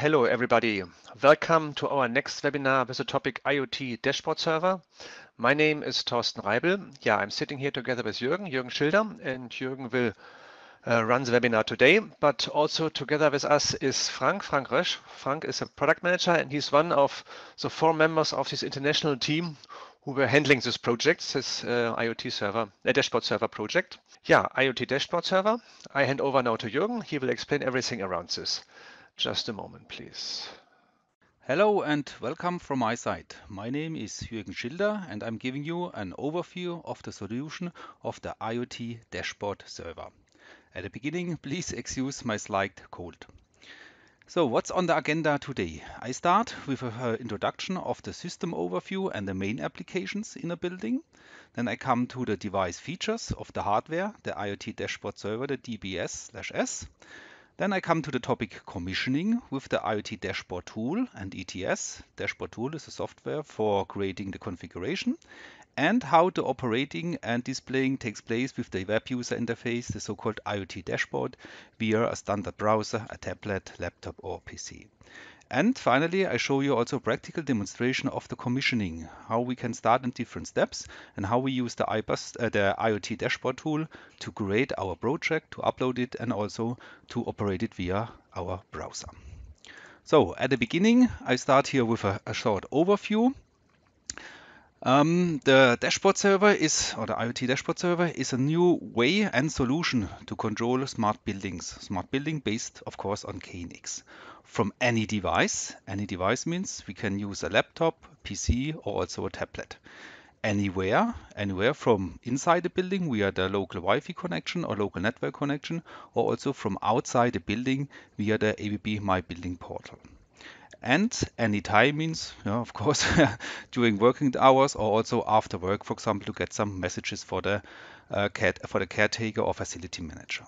hello everybody. Welcome to our next webinar with the topic IoT Dashboard Server. My name is Thorsten Reibel. Yeah, I'm sitting here together with Jürgen, Jürgen Schilder, and Jürgen will uh, run the webinar today. But also together with us is Frank, Frank Rösch. Frank is a product manager and he's one of the four members of this international team who were handling this project, this uh, IoT server, a dashboard server project. Yeah, IoT dashboard server. I hand over now to Jürgen. He will explain everything around this. Just a moment, please. Hello and welcome from my side. My name is Jürgen Schilder and I'm giving you an overview of the solution of the IoT dashboard server. At the beginning, please excuse my slight cold. So what's on the agenda today? I start with an introduction of the system overview and the main applications in a building. Then I come to the device features of the hardware, the IoT dashboard server, the DBS/S. Then I come to the topic commissioning with the IoT dashboard tool and ETS. Dashboard tool is a software for creating the configuration and how the operating and displaying takes place with the web user interface, the so-called IoT dashboard, via a standard browser, a tablet, laptop or PC. And finally, I show you also a practical demonstration of the commissioning, how we can start in different steps and how we use the, i-bus, uh, the IoT dashboard tool to create our project, to upload it and also to operate it via our browser. So at the beginning, I start here with a, a short overview. Um, the dashboard server is, or the IoT dashboard server is a new way and solution to control smart buildings. Smart building based, of course, on KNX. From any device, any device means we can use a laptop, PC, or also a tablet. Anywhere, anywhere from inside the building via the local Wi-Fi connection or local network connection, or also from outside the building via the ABB My Building portal and any time means, yeah, of course, during working hours or also after work, for example, to get some messages for the uh, for the caretaker or facility manager.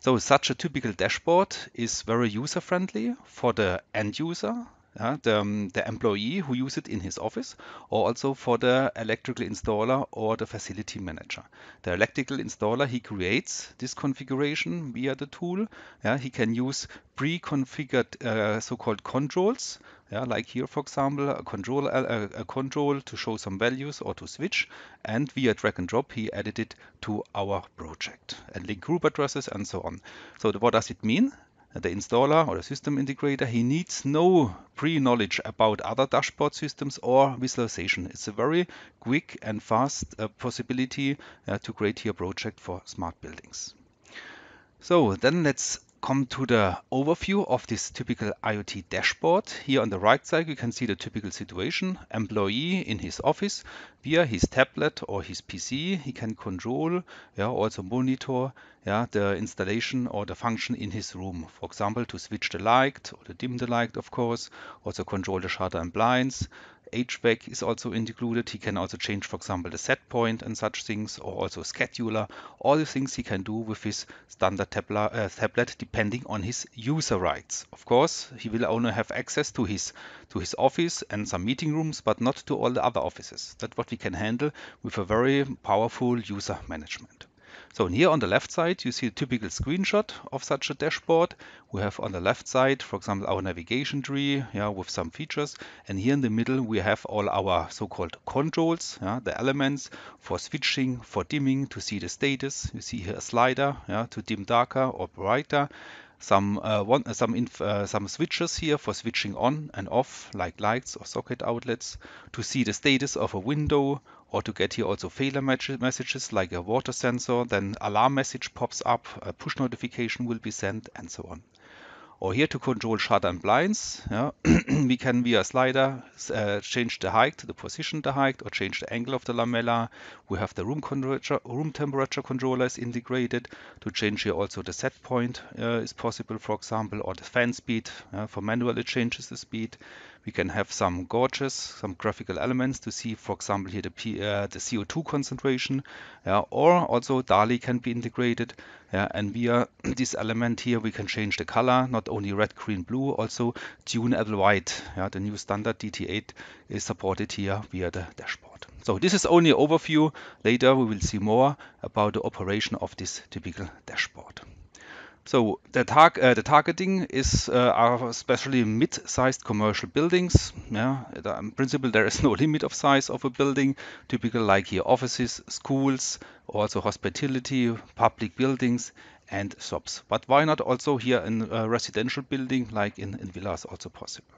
So such a typical dashboard is very user friendly for the end user yeah, the, the employee who use it in his office, or also for the electrical installer or the facility manager. The electrical installer, he creates this configuration via the tool. Yeah, he can use pre-configured uh, so-called controls, yeah, like here, for example, a control, a, a control to show some values or to switch, and via drag and drop, he added it to our project and link group addresses and so on. So what does it mean? The installer or the system integrator, he needs no pre-knowledge about other dashboard systems or visualization. It's a very quick and fast uh, possibility uh, to create your project for smart buildings. So then let's come to the overview of this typical IoT dashboard. Here on the right side, you can see the typical situation. Employee in his office via his tablet or his PC, he can control, yeah, also monitor yeah, the installation or the function in his room. For example, to switch the light or to dim the light, of course, also control the shutter and blinds, HVAC is also included. He can also change, for example, the set point and such things, or also scheduler. All the things he can do with his standard tabla, uh, tablet, depending on his user rights. Of course, he will only have access to his to his office and some meeting rooms, but not to all the other offices. That's what we can handle with a very powerful user management. So here on the left side, you see a typical screenshot of such a dashboard. We have on the left side, for example, our navigation tree yeah, with some features. And here in the middle, we have all our so-called controls, yeah, the elements for switching, for dimming, to see the status. You see here a slider yeah, to dim darker or brighter some uh, one, uh, some inf uh, some switches here for switching on and off like lights or socket outlets to see the status of a window or to get here also failure messages like a water sensor then alarm message pops up a push notification will be sent and so on or here to control shutter and blinds, yeah, we can via slider uh, change the height, the position the height, or change the angle of the lamella. We have the room, room temperature controllers integrated. To change here also the set point uh, is possible, for example, or the fan speed. Uh, for manual it changes the speed. We can have some gauges, some graphical elements to see, for example, here the, P, uh, the CO2 concentration, yeah, or also DALI can be integrated. Yeah, and via this element here, we can change the color, not only red, green, blue, also tunable white. Yeah, the new standard DT8 is supported here via the dashboard. So this is only an overview. Later we will see more about the operation of this typical dashboard. So the, tar uh, the targeting is uh, especially mid-sized commercial buildings. Yeah, in principle there is no limit of size of a building. Typical like here offices, schools, also hospitality, public buildings, and shops. But why not also here in a residential building like in, in villas also possible.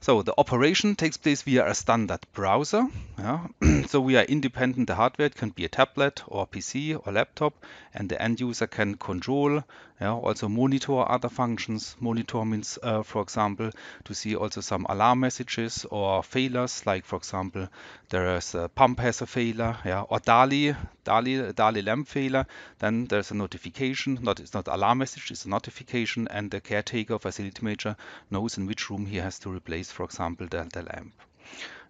So the operation takes place via a standard browser. Yeah. so we are independent. The hardware it can be a tablet or PC or laptop, and the end user can control, yeah, also monitor other functions. Monitor means, uh, for example, to see also some alarm messages or failures, like for example, there is a pump has a failure, yeah, or DALI, DALI, DALI lamp failure. Then there's a notification. Not it's not alarm message, it's a notification, and the caretaker, facility manager, knows in which room he has to replace, for example, the, the lamp.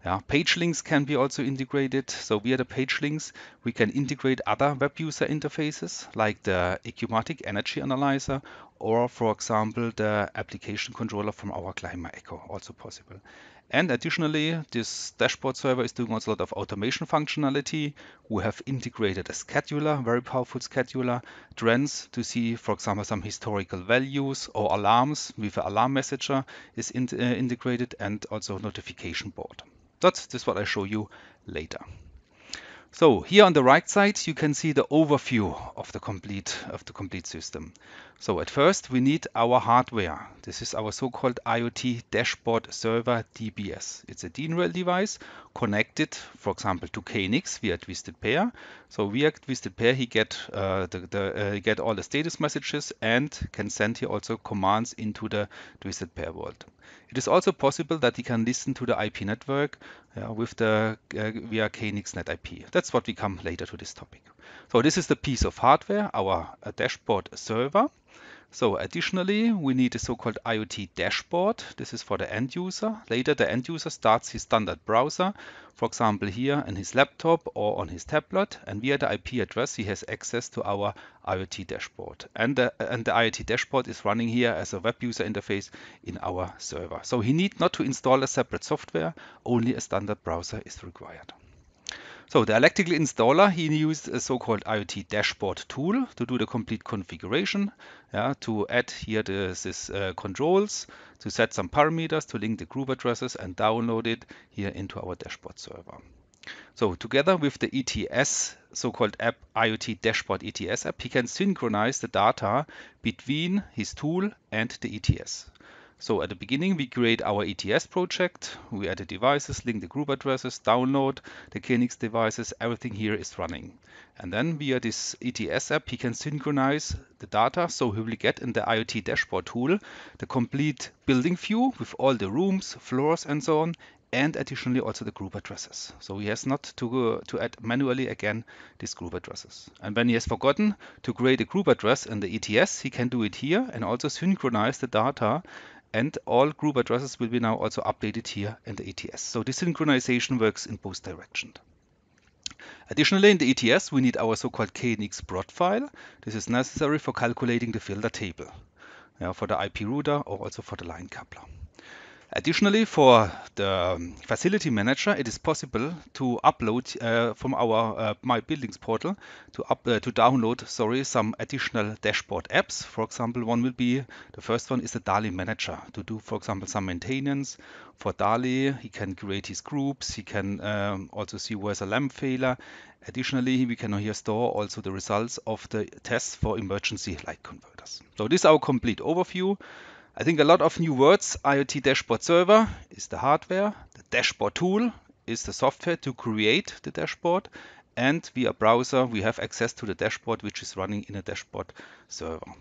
Yeah, page links can be also integrated. So via the page links, we can integrate other web user interfaces like the Ecumatic Energy Analyzer or, for example, the application controller from our ClimaECO, also possible. And additionally, this dashboard server is doing also a lot of automation functionality. We have integrated a scheduler, very powerful scheduler, trends to see, for example, some historical values or alarms with an alarm messenger is in, uh, integrated and also notification board. That's this what I show you later. So here on the right side, you can see the overview of the complete of the complete system. So at first we need our hardware. This is our so-called IoT dashboard server DBS. It's a DIN-Rail device connected, for example, to KNX via Twisted Pair. So via Twisted Pair, he get uh, the, the uh, get all the status messages and can send here also commands into the Twisted Pair world. It is also possible that he can listen to the IP network uh, with the uh, via KNXnet/IP. That's what we come later to this topic. So this is the piece of hardware, our uh, dashboard server. So additionally, we need a so-called IoT dashboard. This is for the end user. Later, the end user starts his standard browser, for example, here in his laptop or on his tablet. And via the IP address, he has access to our IoT dashboard. And the, and the IoT dashboard is running here as a web user interface in our server. So he need not to install a separate software, only a standard browser is required. So the electrical installer, he used a so-called IoT dashboard tool to do the complete configuration, yeah, to add here this, this uh, controls, to set some parameters, to link the group addresses and download it here into our dashboard server. So together with the ETS, so-called app IoT dashboard ETS app, he can synchronize the data between his tool and the ETS. So at the beginning, we create our ETS project. We add the devices, link the group addresses, download the KNX devices. Everything here is running. And then via this ETS app, he can synchronize the data. So he will get in the IoT dashboard tool the complete building view with all the rooms, floors, and so on, and additionally also the group addresses. So he has not to, to add manually again these group addresses. And when he has forgotten to create a group address in the ETS, he can do it here and also synchronize the data and all group addresses will be now also updated here in the ETS. So this synchronization works in both directions. Additionally, in the ETS, we need our so-called KNX prod file. This is necessary for calculating the filter table yeah, for the IP router or also for the line coupler. Additionally, for the facility manager, it is possible to upload uh, from our uh, My Buildings portal to up uh, to download, sorry, some additional dashboard apps. For example, one will be the first one is the DALI manager to do, for example, some maintenance. For DALI, he can create his groups. He can um, also see where's a lamp failure. Additionally, we can here store also the results of the tests for emergency light converters. So this is our complete overview. I think a lot of new words. IoT dashboard server is the hardware. The dashboard tool is the software to create the dashboard. And via browser, we have access to the dashboard, which is running in a dashboard server.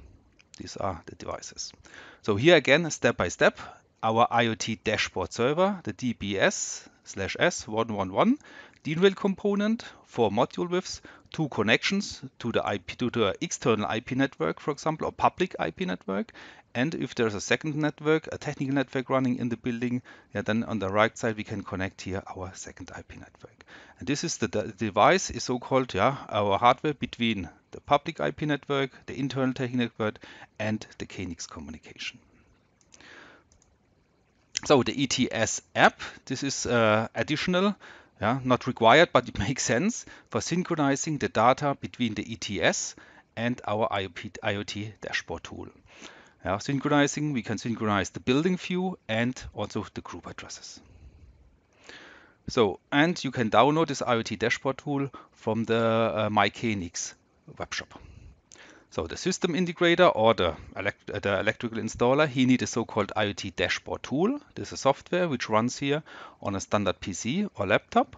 These are the devices. So here again, step by step, our IoT dashboard server, the DBS slash S111 DIN-Rail component for module widths, two connections to the IP to the external IP network, for example, or public IP network, and if there's a second network, a technical network running in the building, yeah, then on the right side we can connect here our second IP network. And this is the, the device is so-called yeah our hardware between the public IP network, the internal technical network, and the KNX communication. So the ETS app, this is uh, additional, yeah, not required, but it makes sense for synchronizing the data between the ETS and our IoT dashboard tool. Yeah, synchronizing, we can synchronize the building view and also the group addresses. So, and you can download this IoT dashboard tool from the uh, MyKNX webshop. So the system integrator or the, elect uh, the electrical installer, he needs a so-called IoT dashboard tool. This is a software which runs here on a standard PC or laptop.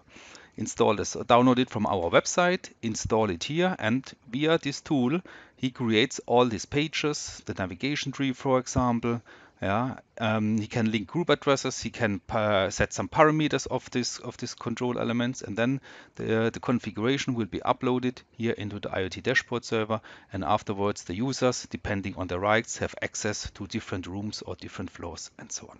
Install this, download it from our website, install it here, and via this tool, he creates all these pages, the navigation tree, for example, yeah, um, he can link group addresses. He can set some parameters of this of this control elements, and then the the configuration will be uploaded here into the IoT dashboard server. And afterwards, the users, depending on their rights, have access to different rooms or different floors, and so on.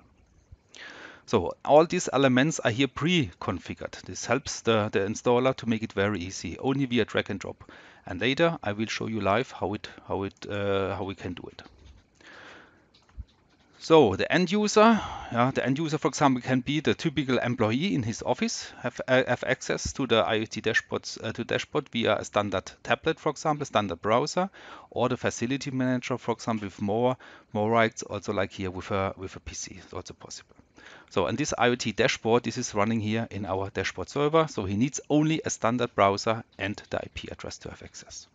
So all these elements are here pre-configured. This helps the, the installer to make it very easy, only via drag and drop. And later I will show you live how it how it uh, how we can do it. So the end user, the end user, for example, can be the typical employee in his office, have, uh, have access to the IoT dashboards uh, to dashboard via a standard tablet, for example, standard browser, or the facility manager, for example, with more more rights, also like here with a with a PC, it's also possible. So and this IoT dashboard, this is running here in our dashboard server. So he needs only a standard browser and the IP address to have access.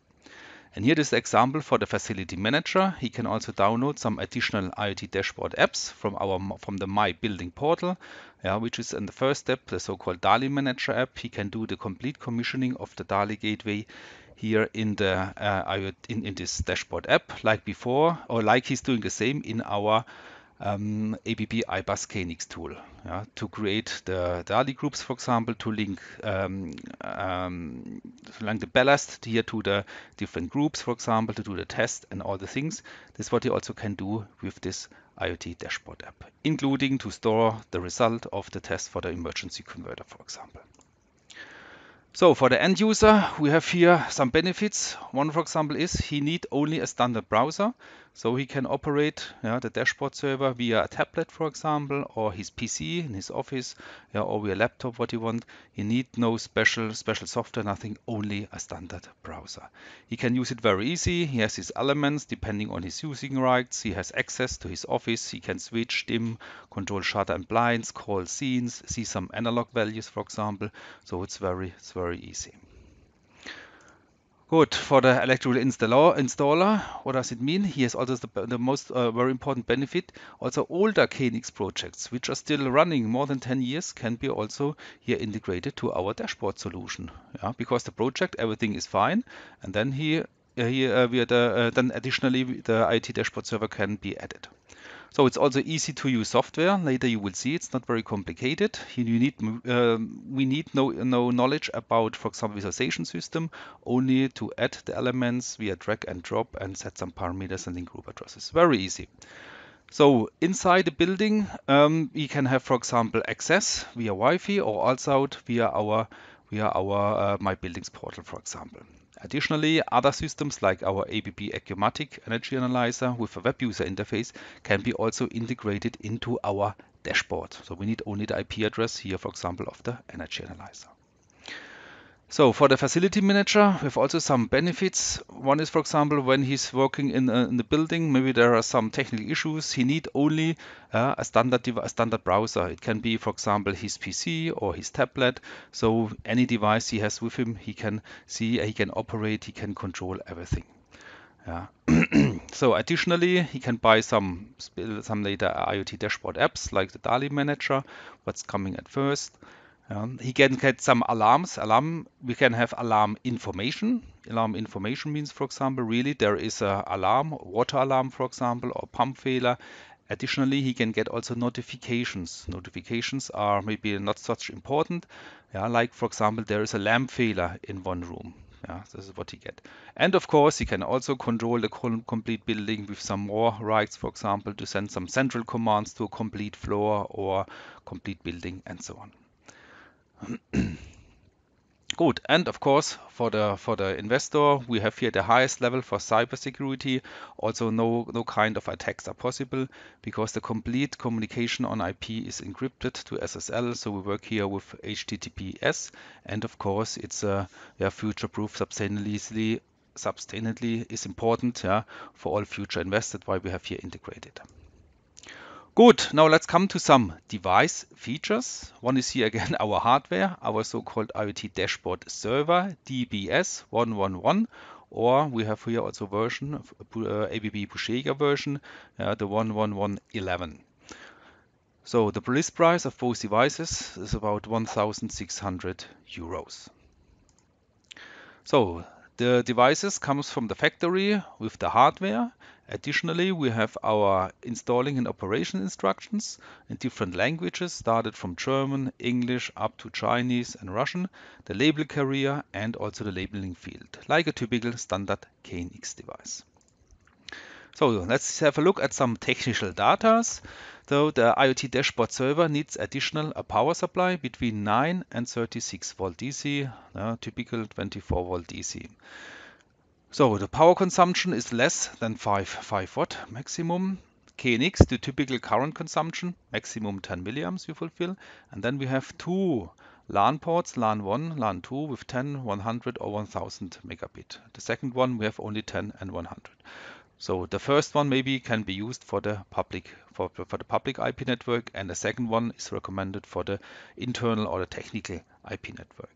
And here is the example for the facility manager. He can also download some additional IoT dashboard apps from our from the My Building portal, yeah, which is in the first step, the so-called DALI Manager app. He can do the complete commissioning of the DALI gateway here in the uh, in, in this dashboard app, like before, or like he's doing the same in our um, ABB i-bus KNX tool yeah, to create the DALI groups, for example, to link, um, um, link the ballast here to the different groups, for example, to do the test and all the things. This is what you also can do with this IoT dashboard app, including to store the result of the test for the emergency converter, for example. So for the end user, we have here some benefits. One, for example, is he need only a standard browser. So he can operate yeah, the dashboard server via a tablet, for example, or his PC in his office, yeah, or via laptop, what you want. He need no special special software, nothing, only a standard browser. He can use it very easy. He has his elements depending on his using rights. He has access to his office. He can switch, dim, control shutter and blinds, call scenes, see some analog values, for example. So it's very, it's very easy. Good. For the electrical installer, installer, what does it mean? Here's also the, the most uh, very important benefit. Also older KNX projects, which are still running more than 10 years, can be also here integrated to our dashboard solution. Yeah, because the project, everything is fine. And then here, uh, here uh, we the, uh, then additionally, the IT dashboard server can be added. So it's also easy to use software. Later you will see it's not very complicated. You need uh, we need no no knowledge about, for example, visualization system, only to add the elements via drag and drop and set some parameters and link group addresses. Very easy. So inside the building, um, we can have, for example, access via Wi-Fi or also via our via our uh, My Buildings portal, for example. Additionally, other systems like our ABB Accumatic energy analyzer with a web user interface can be also integrated into our dashboard. So we need only the IP address here, for example, of the energy analyzer. So for the facility manager, we have also some benefits. One is, for example, when he's working in, uh, in the building, maybe there are some technical issues. He need only uh, a standard a standard browser. It can be, for example, his PC or his tablet. So any device he has with him, he can see, he can operate, he can control everything. Yeah. so additionally, he can buy some some later IoT dashboard apps like the DALI Manager, what's coming at first. Um, he can get some alarms. Alarm, we can have alarm information. Alarm information means, for example, really there is a alarm, water alarm, for example, or pump failure. Additionally, he can get also notifications. Notifications are maybe not such important. Yeah, like for example, there is a lamp failure in one room. Yeah, this is what he get. And of course, he can also control the complete building with some more rights, for example, to send some central commands to a complete floor or complete building and so on. Good, and of course, for the for the investor, we have here the highest level for cybersecurity. Also, no no kind of attacks are possible because the complete communication on IP is encrypted to SSL. So we work here with HTTPS, and of course, it's a yeah, future-proof substantially sustainably is important yeah, for all future investors, why we have here integrated. Good, now let's come to some device features. One is here again our hardware, our so-called IoT dashboard server, DBS 111, or we have here also version, uh, ABB Busch-Jaeger version, uh, the 11111. So the list price of both devices is about 1,600 euros. So the devices comes from the factory with the hardware Additionally, we have our installing and operation instructions in different languages, started from German, English, up to Chinese and Russian, the label carrier and also the labeling field, like a typical standard KNX device. So let's have a look at some technical data. So the IoT dashboard server needs additional a power supply between 9 and 36 volt DC, uh, typical 24 volt DC. So the power consumption is less than 5, 5 watt maximum. KNX, the typical current consumption, maximum 10 milliamps you fulfill. And then we have two LAN ports, LAN 1, LAN 2 with 10, 100 or 1000 megabit. The second one we have only 10 and 100. So the first one maybe can be used for the public for, for the public IP network and the second one is recommended for the internal or the technical IP network.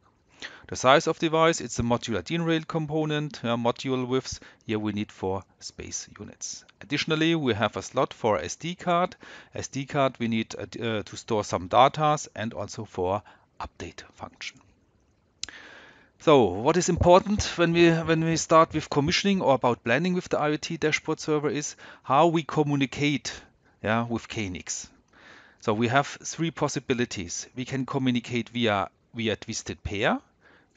The size of device, it's a modular DIN rail component, uh, module widths. Here we need four space units. Additionally, we have a slot for SD card. SD card we need uh, uh, to store some data and also for update function. So what is important when we when we start with commissioning or about planning with the IoT dashboard server is how we communicate yeah, with KNX. So we have three possibilities. We can communicate via via twisted pair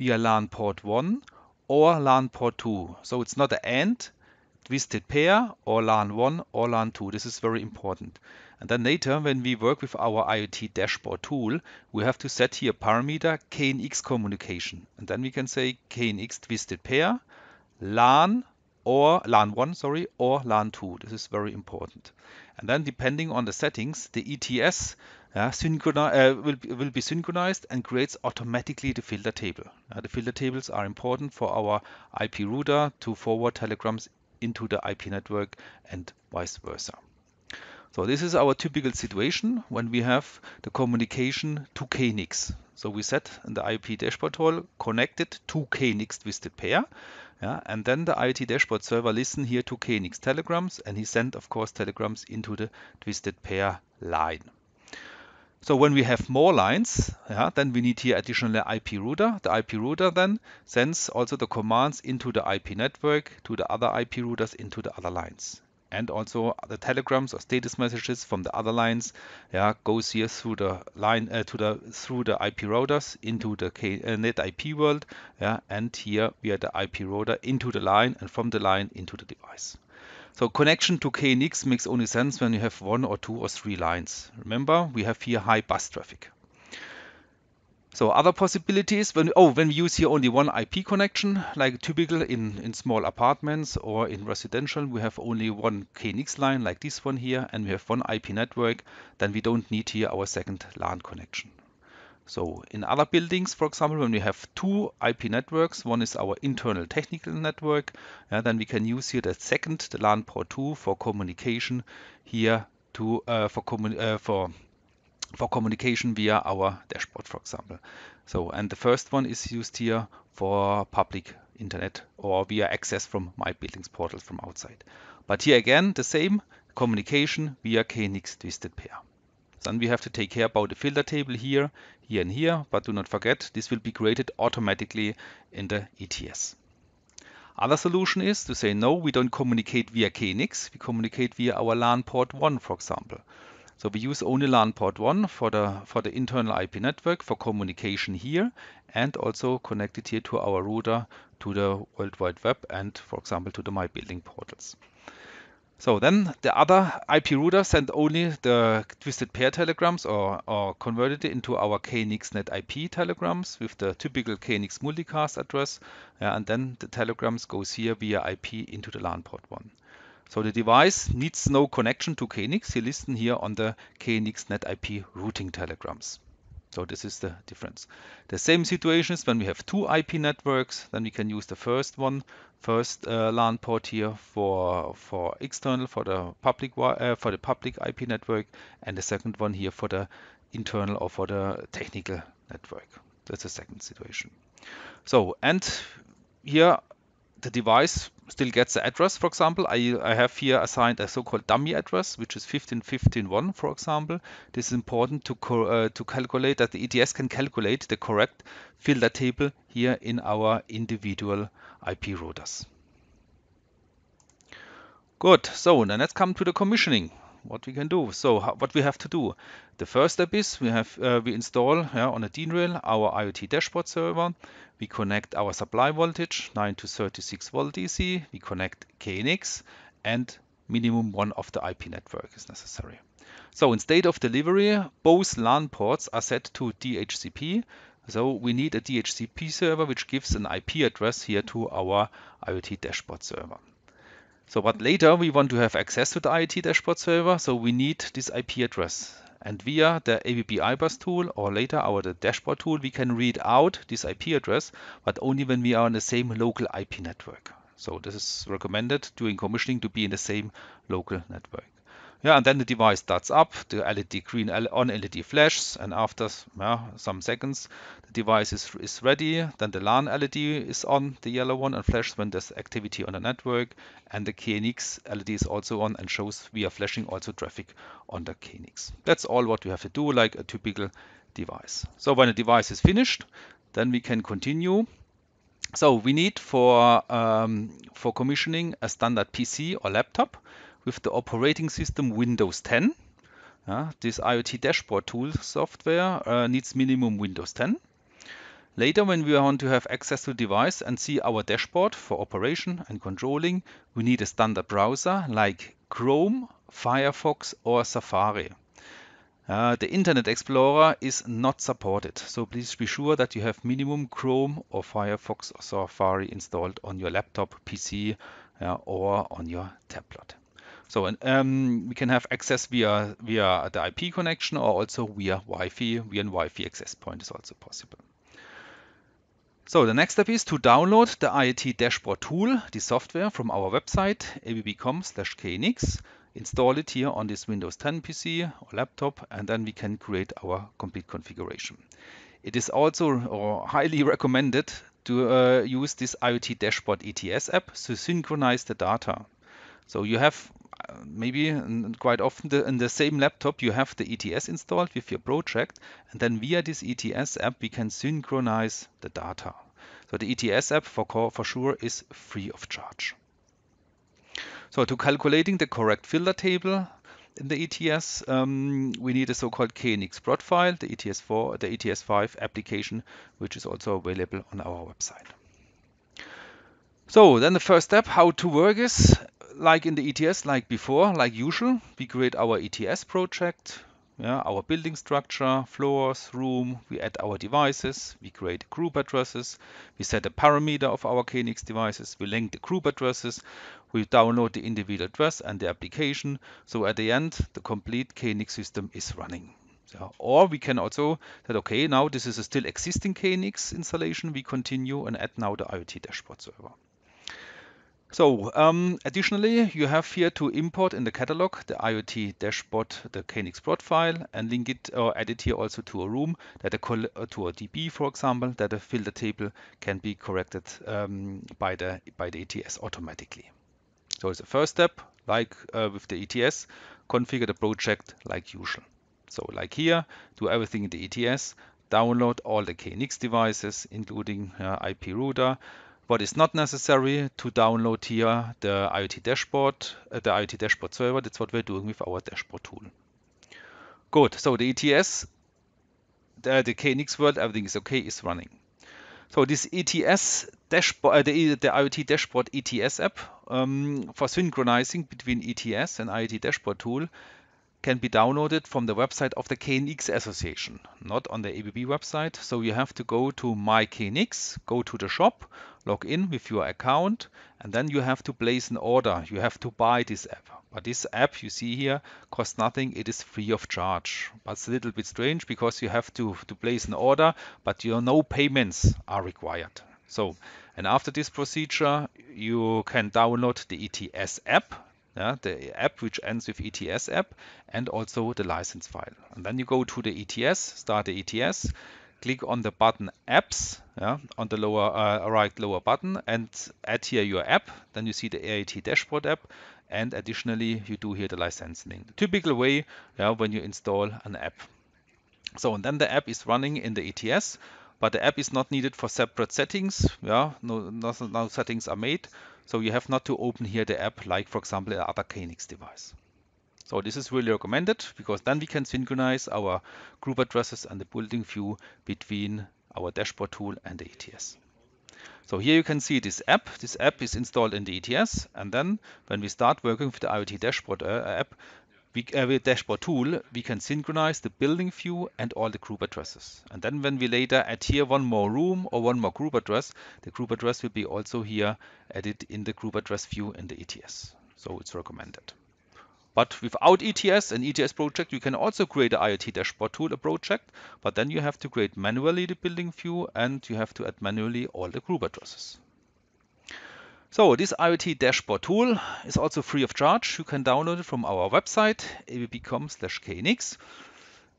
via LAN port 1 or LAN port 2. So it's not an AND, twisted pair or LAN 1 or LAN 2. This is very important. And then later, when we work with our IoT dashboard tool, we have to set here parameter KNX communication. And then we can say KNX twisted pair, LAN or LAN 1, sorry, or LAN 2. This is very important. And then depending on the settings, the ETS uh, will, will be synchronized and creates automatically the filter table. Uh, the filter tables are important for our IP router to forward telegrams into the IP network and vice versa. So this is our typical situation when we have the communication to KNX. So we set in the IP dashboard tool connected to KNX twisted pair. Yeah, and then the IoT dashboard server listen here to KNX telegrams and he sent of course telegrams into the twisted pair line. So when we have more lines, yeah, then we need here additional IP router. The IP router then sends also the commands into the IP network to the other IP routers into the other lines. And also the telegrams or status messages from the other lines yeah, goes here through the line uh, to the through the IP routers into the K, uh, net IP world, yeah, and here via the IP router into the line and from the line into the device. So connection to KNX makes only sense when you have one or two or three lines. Remember, we have here high bus traffic. So other possibilities, when oh, when we use here only one IP connection, like typical in, in small apartments or in residential, we have only one KNX line like this one here, and we have one IP network, then we don't need here our second LAN connection. So in other buildings, for example, when we have two IP networks, one is our internal technical network, then we can use here the second, the LAN port 2 for communication here to uh, for, commun uh, for for communication via our dashboard, for example. So, and the first one is used here for public internet or via access from my buildings portal from outside. But here again, the same communication via KNX twisted pair. Then we have to take care about the filter table here, here and here, but do not forget this will be created automatically in the ETS. Other solution is to say no, we don't communicate via KNX, we communicate via our LAN port 1 for example. So we use only LAN port 1 for the, for the internal IP network for communication here and also connected here to our router to the World Wide Web and for example to the My Building portals. So then the other IP router sent only the twisted pair telegrams or, or converted it into our KNXnet/IP telegrams with the typical KNX multicast address. and then the telegrams goes here via IP into the LAN port 1. So the device needs no connection to KNX. You listen here on the KNXnet/IP routing telegrams. So this is the difference. The same situation is when we have two IP networks, then we can use the first one, first uh, LAN port here for for external for the public uh, for the public IP network, and the second one here for the internal or for the technical network. That's the second situation. So and here the device still gets the address, for example. I, I have here assigned a so-called dummy address, which is 15151, for example. This is important to, uh, to calculate that the ETS can calculate the correct filter table here in our individual IP routers. Good, so now let's come to the commissioning what we can do. So how, what we have to do. The first step is we have uh, we install yeah, on a DIN rail our IoT dashboard server. We connect our supply voltage 9 to 36 volt DC. We connect KNX and minimum one of the IP network is necessary. So in state of delivery, both LAN ports are set to DHCP. So we need a DHCP server which gives an IP address here to our IoT dashboard server. So but later we want to have access to the IoT dashboard server, so we need this IP address. And via the ABB i-bus tool or later our the dashboard tool, we can read out this IP address, but only when we are on the same local IP network. So this is recommended during commissioning to be in the same local network. Yeah, and then the device starts up, the LED green on LED flashes, and after yeah, some seconds, the device is, is ready. Then the LAN LED is on, the yellow one, and flashes when there's activity on the network. And the KNX LED is also on and shows via flashing also traffic on the KNX. That's all what we have to do, like a typical device. So when the device is finished, then we can continue. So we need for um, for commissioning a standard PC or laptop with the operating system Windows 10. Uh, this IoT dashboard tool software uh, needs minimum Windows 10. Later, when we want to have access to the device and see our dashboard for operation and controlling, we need a standard browser like Chrome, Firefox or Safari. Uh, the Internet Explorer is not supported, so please be sure that you have minimum Chrome or Firefox or Safari installed on your laptop, PC uh, or on your tablet. So um, we can have access via via the IP connection or also via Wi-Fi. Via Wi-Fi access point is also possible. So the next step is to download the IoT dashboard tool, the software from our website abb.com/knx. Install it here on this Windows 10 PC or laptop, and then we can create our complete configuration. It is also highly recommended to uh, use this IoT dashboard ETS app to synchronize the data. So you have maybe quite often the, in the same laptop you have the ETS installed with your project and then via this ETS app we can synchronize the data. So the ETS app for, for sure is free of charge. So to calculating the correct filter table in the ETS, um, we need a so-called KNX file, the ETS4, the ETS5 application, which is also available on our website. So then the first step, how to work is like in the ETS, like before, like usual, we create our ETS project, yeah, our building structure, floors, room, we add our devices, we create group addresses, we set a parameter of our KNX devices, we link the group addresses, we download the individual address and the application. So at the end, the complete KNX system is running. So, or we can also say, okay, now this is a still existing KNX installation. We continue and add now the IoT dashboard server. So um, additionally, you have here to import in the catalog the IoT dashboard, the KNX prod file, and link it or add it here also to a room that a uh, to a DB, for example, that a filter table can be corrected um, by the by the ETS automatically. So it's the first step, like uh, with the ETS, configure the project like usual. So like here, do everything in the ETS, download all the KNX devices, including uh, IP router, what is not necessary to download here the IoT dashboard, uh, the IoT dashboard server. That's what we're doing with our dashboard tool. Good. So the ETS, the, the KNX world, everything is okay, is running. So this ETS dashboard, uh, the, the IoT dashboard ETS app um, for synchronizing between ETS and IoT dashboard tool can be downloaded from the website of the KNX Association, not on the ABB website. So you have to go to My KNX, go to the shop, log in with your account, and then you have to place an order. You have to buy this app. But this app you see here costs nothing. It is free of charge. But it's a little bit strange because you have to, to place an order, but your no payments are required. So, and after this procedure, you can download the ETS app yeah, the app which ends with ETS app and also the license file. And then you go to the ETS, start the ETS, click on the button apps yeah, on the lower uh, right lower button and add here your app. Then you see the IoT dashboard app and additionally you do here the licensing. The typical way yeah, when you install an app. So and then the app is running in the ETS but the app is not needed for separate settings. Yeah, no, no, no settings are made. So you have not to open here the app like, for example, an other KNX device. So this is really recommended because then we can synchronize our group addresses and the building view between our dashboard tool and the ETS. So here you can see this app. This app is installed in the ETS and then when we start working with the IoT dashboard uh, app, we, uh, with dashboard tool, we can synchronize the building view and all the group addresses. And then when we later add here one more room or one more group address, the group address will be also here added in the group address view in the ETS. So it's recommended. But without ETS and ETS project, you can also create an IoT dashboard tool, a project, but then you have to create manually the building view and you have to add manually all the group addresses. So this IoT dashboard tool is also free of charge. You can download it from our website, abb.com slash knx.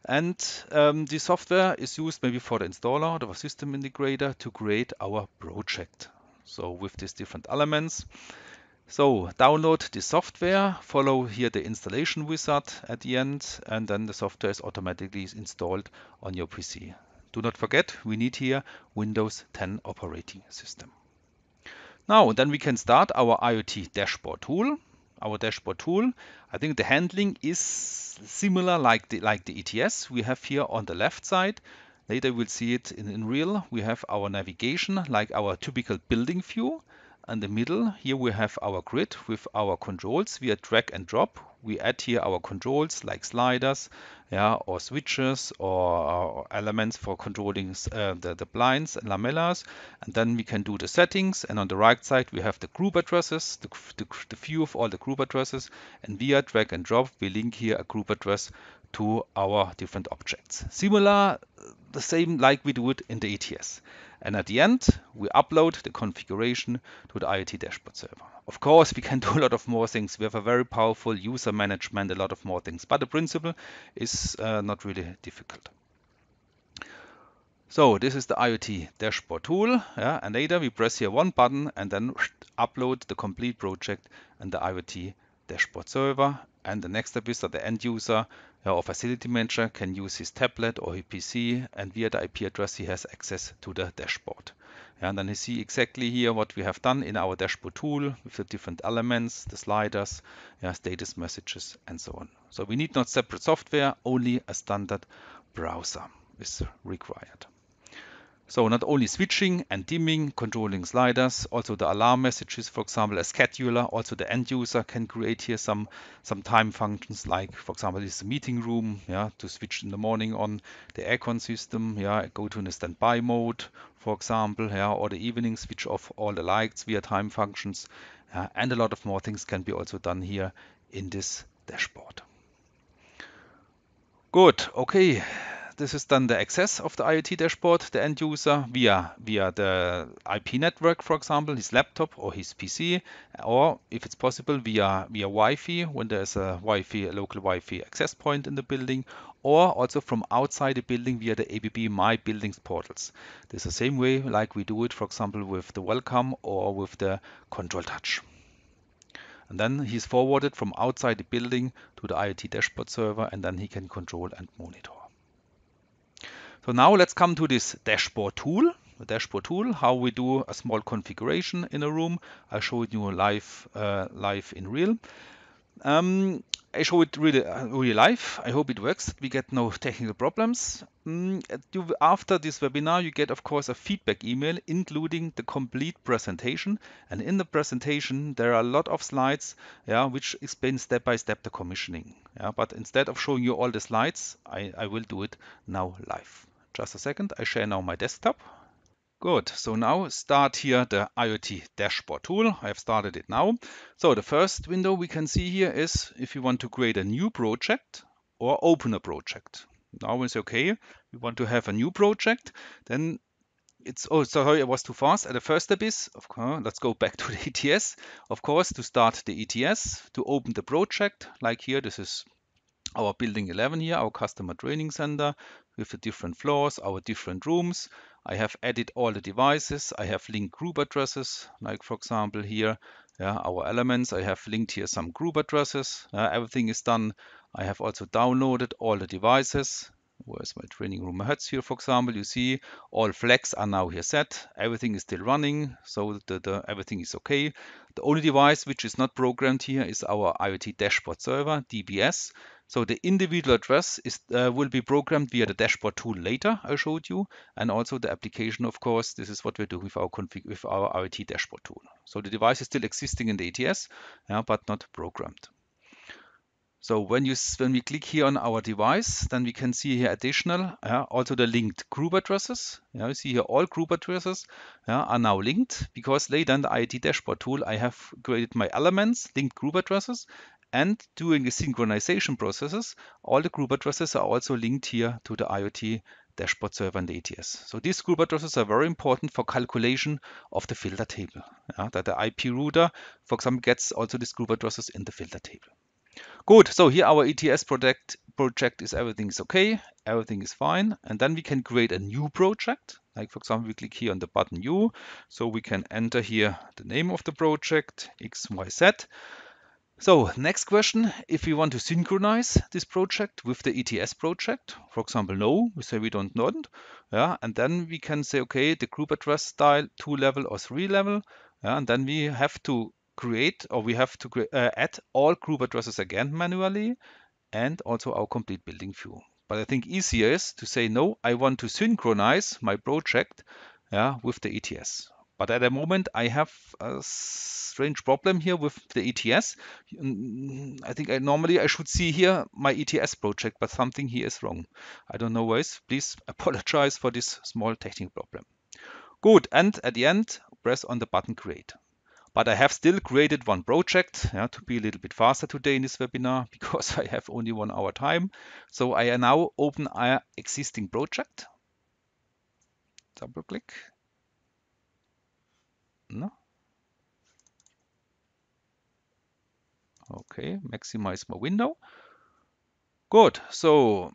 And um, the software is used maybe for the installer or the system integrator to create our project. So with these different elements. So download the software, follow here the installation wizard at the end, and then the software is automatically installed on your PC. Do not forget, we need here Windows 10 operating system. Now, then we can start our IoT dashboard tool. Our dashboard tool, I think the handling is similar like the, like the ETS we have here on the left side. Later we'll see it in, in real. We have our navigation like our typical building view. In the middle, here we have our grid with our controls via drag and drop. We add here our controls like sliders, yeah, or switches or, or elements for controlling uh, the, the blinds and lamellas. And then we can do the settings. And on the right side, we have the group addresses, the, the, the view of all the group addresses. And via drag and drop, we link here a group address to our different objects. Similar, the same like we do it in the ETS. And at the end, we upload the configuration to the IoT dashboard server. Of course, we can do a lot of more things. We have a very powerful user management, a lot of more things, but the principle is uh, not really difficult. So this is the IoT dashboard tool. Yeah, and later we press here one button and then upload the complete project and the IoT dashboard server. And the next step is that the end user or facility manager can use his tablet or his PC and via the IP address he has access to the dashboard. And then you see exactly here what we have done in our dashboard tool with the different elements, the sliders, yeah, status messages and so on. So we need not separate software, only a standard browser is required. So not only switching and dimming, controlling sliders, also the alarm messages, for example, a scheduler, also the end user can create here some, some time functions like, for example, this meeting room, yeah, to switch in the morning on the aircon system, yeah, go to the standby mode, for example, yeah, or the evening switch off all the lights via time functions, yeah, and a lot of more things can be also done here in this dashboard. Good, okay, this is then the access of the IoT dashboard, the end user via via the IP network, for example, his laptop or his PC, or if it's possible via via Wi-Fi when there's a Wi-Fi a local Wi-Fi access point in the building, or also from outside the building via the ABB My Buildings portals. This is the same way like we do it, for example, with the Welcome or with the Control Touch. And then he's forwarded from outside the building to the IoT dashboard server, and then he can control and monitor. So now let's come to this dashboard tool. The dashboard tool, how we do a small configuration in a room. I showed you live, uh, live in real. Um, I show it really, uh, really live. I hope it works. We get no technical problems. Mm, after this webinar, you get, of course, a feedback email, including the complete presentation. And in the presentation, there are a lot of slides, yeah, which explain step by step the commissioning. Yeah, but instead of showing you all the slides, I, I will do it now live. Just a second. I share now my desktop. Good, so now start here the IoT dashboard tool. I have started it now. So the first window we can see here is if you want to create a new project or open a project. Now we say, okay, we want to have a new project, then it's, oh, sorry, I was too fast. And the first step is, of course, let's go back to the ETS. Of course, to start the ETS, to open the project, like here, this is our building 11 here, our customer training center with the different floors, our different rooms. I have added all the devices. I have linked group addresses, like for example here, yeah, our elements. I have linked here some group addresses. Uh, everything is done. I have also downloaded all the devices. Where's my training room heads here, for example? You see all flags are now here set. Everything is still running, so the, the, everything is okay. The only device which is not programmed here is our IoT dashboard server, DBS. So the individual address is, uh, will be programmed via the dashboard tool later I showed you, and also the application, of course. This is what we do with our config with our IoT dashboard tool. So the device is still existing in the ETS, yeah, but not programmed. So when you when we click here on our device, then we can see here additional, yeah, also the linked group addresses. Yeah, you see here all group addresses yeah, are now linked because later in the IoT dashboard tool, I have created my elements, linked group addresses, and during the synchronization processes, all the group addresses are also linked here to the IoT dashboard server and the ETS. So these group addresses are very important for calculation of the filter table. Yeah, that the IP router, for example, gets also these group addresses in the filter table. Good, so here our ETS project project is everything is okay, everything is fine, and then we can create a new project. Like for example, we click here on the button new, so we can enter here the name of the project, XYZ. So next question, if we want to synchronize this project with the ETS project, for example, no, we say we don't want, yeah, and then we can say, okay, the group address style, two level or three level, yeah, and then we have to create or we have to uh, add all group addresses again manually and also our complete building view. But I think easier is to say, no, I want to synchronize my project yeah, with the ETS. But at the moment, I have a strange problem here with the ETS. Mm, I think I, normally I should see here my ETS project, but something here is wrong. I don't know why. Please apologize for this small technical problem. Good, and at the end, press on the button create. But I have still created one project yeah, to be a little bit faster today in this webinar because I have only one hour time. So I now open our existing project. Double click no? Okay, maximize my window. Good. So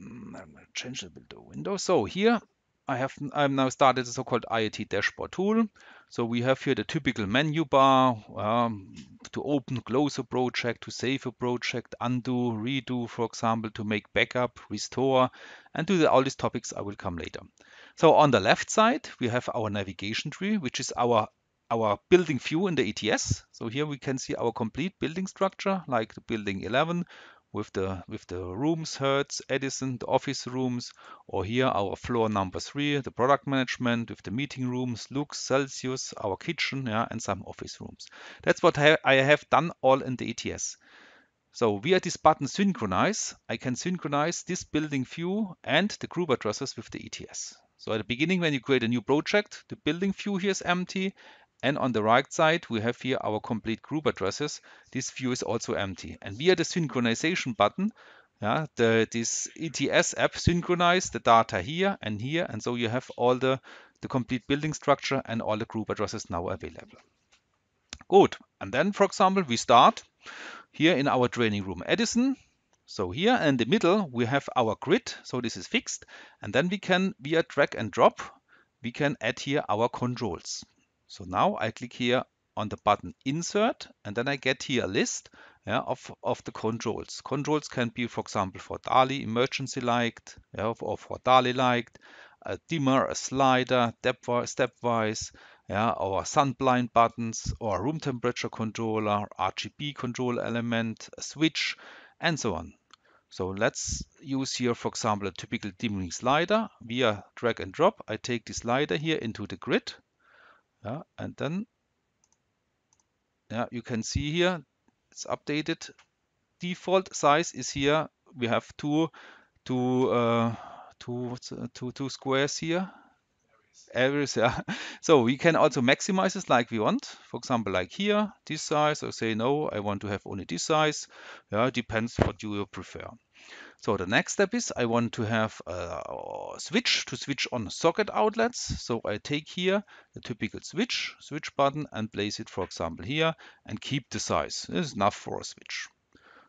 mm, I'm going to change a bit the window. So here I have I'm now started the so-called IoT dashboard tool. So we have here the typical menu bar um, to open, close a project, to save a project, undo, redo, for example, to make backup, restore, and to the, all these topics I will come later. So on the left side, we have our navigation tree, which is our our building view in the ETS. So here we can see our complete building structure, like the building 11 with the with the rooms, Hertz, Edison, the office rooms, or here our floor number three, the product management with the meeting rooms, Lux, Celsius, our kitchen, yeah, and some office rooms. That's what I have done all in the ETS. So via this button synchronize, I can synchronize this building view and the group addresses with the ETS. So at the beginning, when you create a new project, the building view here is empty and on the right side, we have here our complete group addresses. This view is also empty. And via the synchronization button, yeah, the, this ETS app synchronize the data here and here. And so you have all the, the complete building structure and all the group addresses now available. Good. And then, for example, we start here in our training room Edison. So here in the middle, we have our grid. So this is fixed. And then we can, via drag and drop, we can add here our controls. So now I click here on the button insert and then I get here a list yeah, of, of the controls. Controls can be, for example, for DALI emergency liked yeah, or for DALI liked, a dimmer, a slider, stepwise, yeah, our sun blind buttons, or room temperature controller, RGB control element, a switch, and so on. So let's use here, for example, a typical dimming slider via drag and drop. I take the slider here into the grid, yeah, and then yeah, you can see here it's updated. Default size is here. We have two, two, uh, two, two, two squares here. Areas, yeah. So we can also maximize this like we want. For example, like here, this size, or say no, I want to have only this size. Yeah, depends what you prefer. So the next step is I want to have a switch to switch on socket outlets. So I take here the typical switch, switch button and place it, for example, here and keep the size. This is enough for a switch.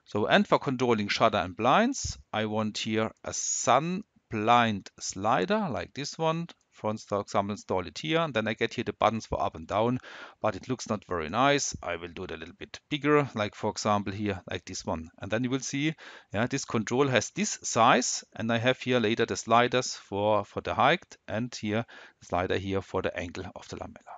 So and for controlling shutter and blinds, I want here a sun blind slider like this one for example, install it here. And then I get here the buttons for up and down, but it looks not very nice. I will do it a little bit bigger, like for example here, like this one. And then you will see, yeah, this control has this size. And I have here later the sliders for, for the height and here the slider here for the angle of the lamella.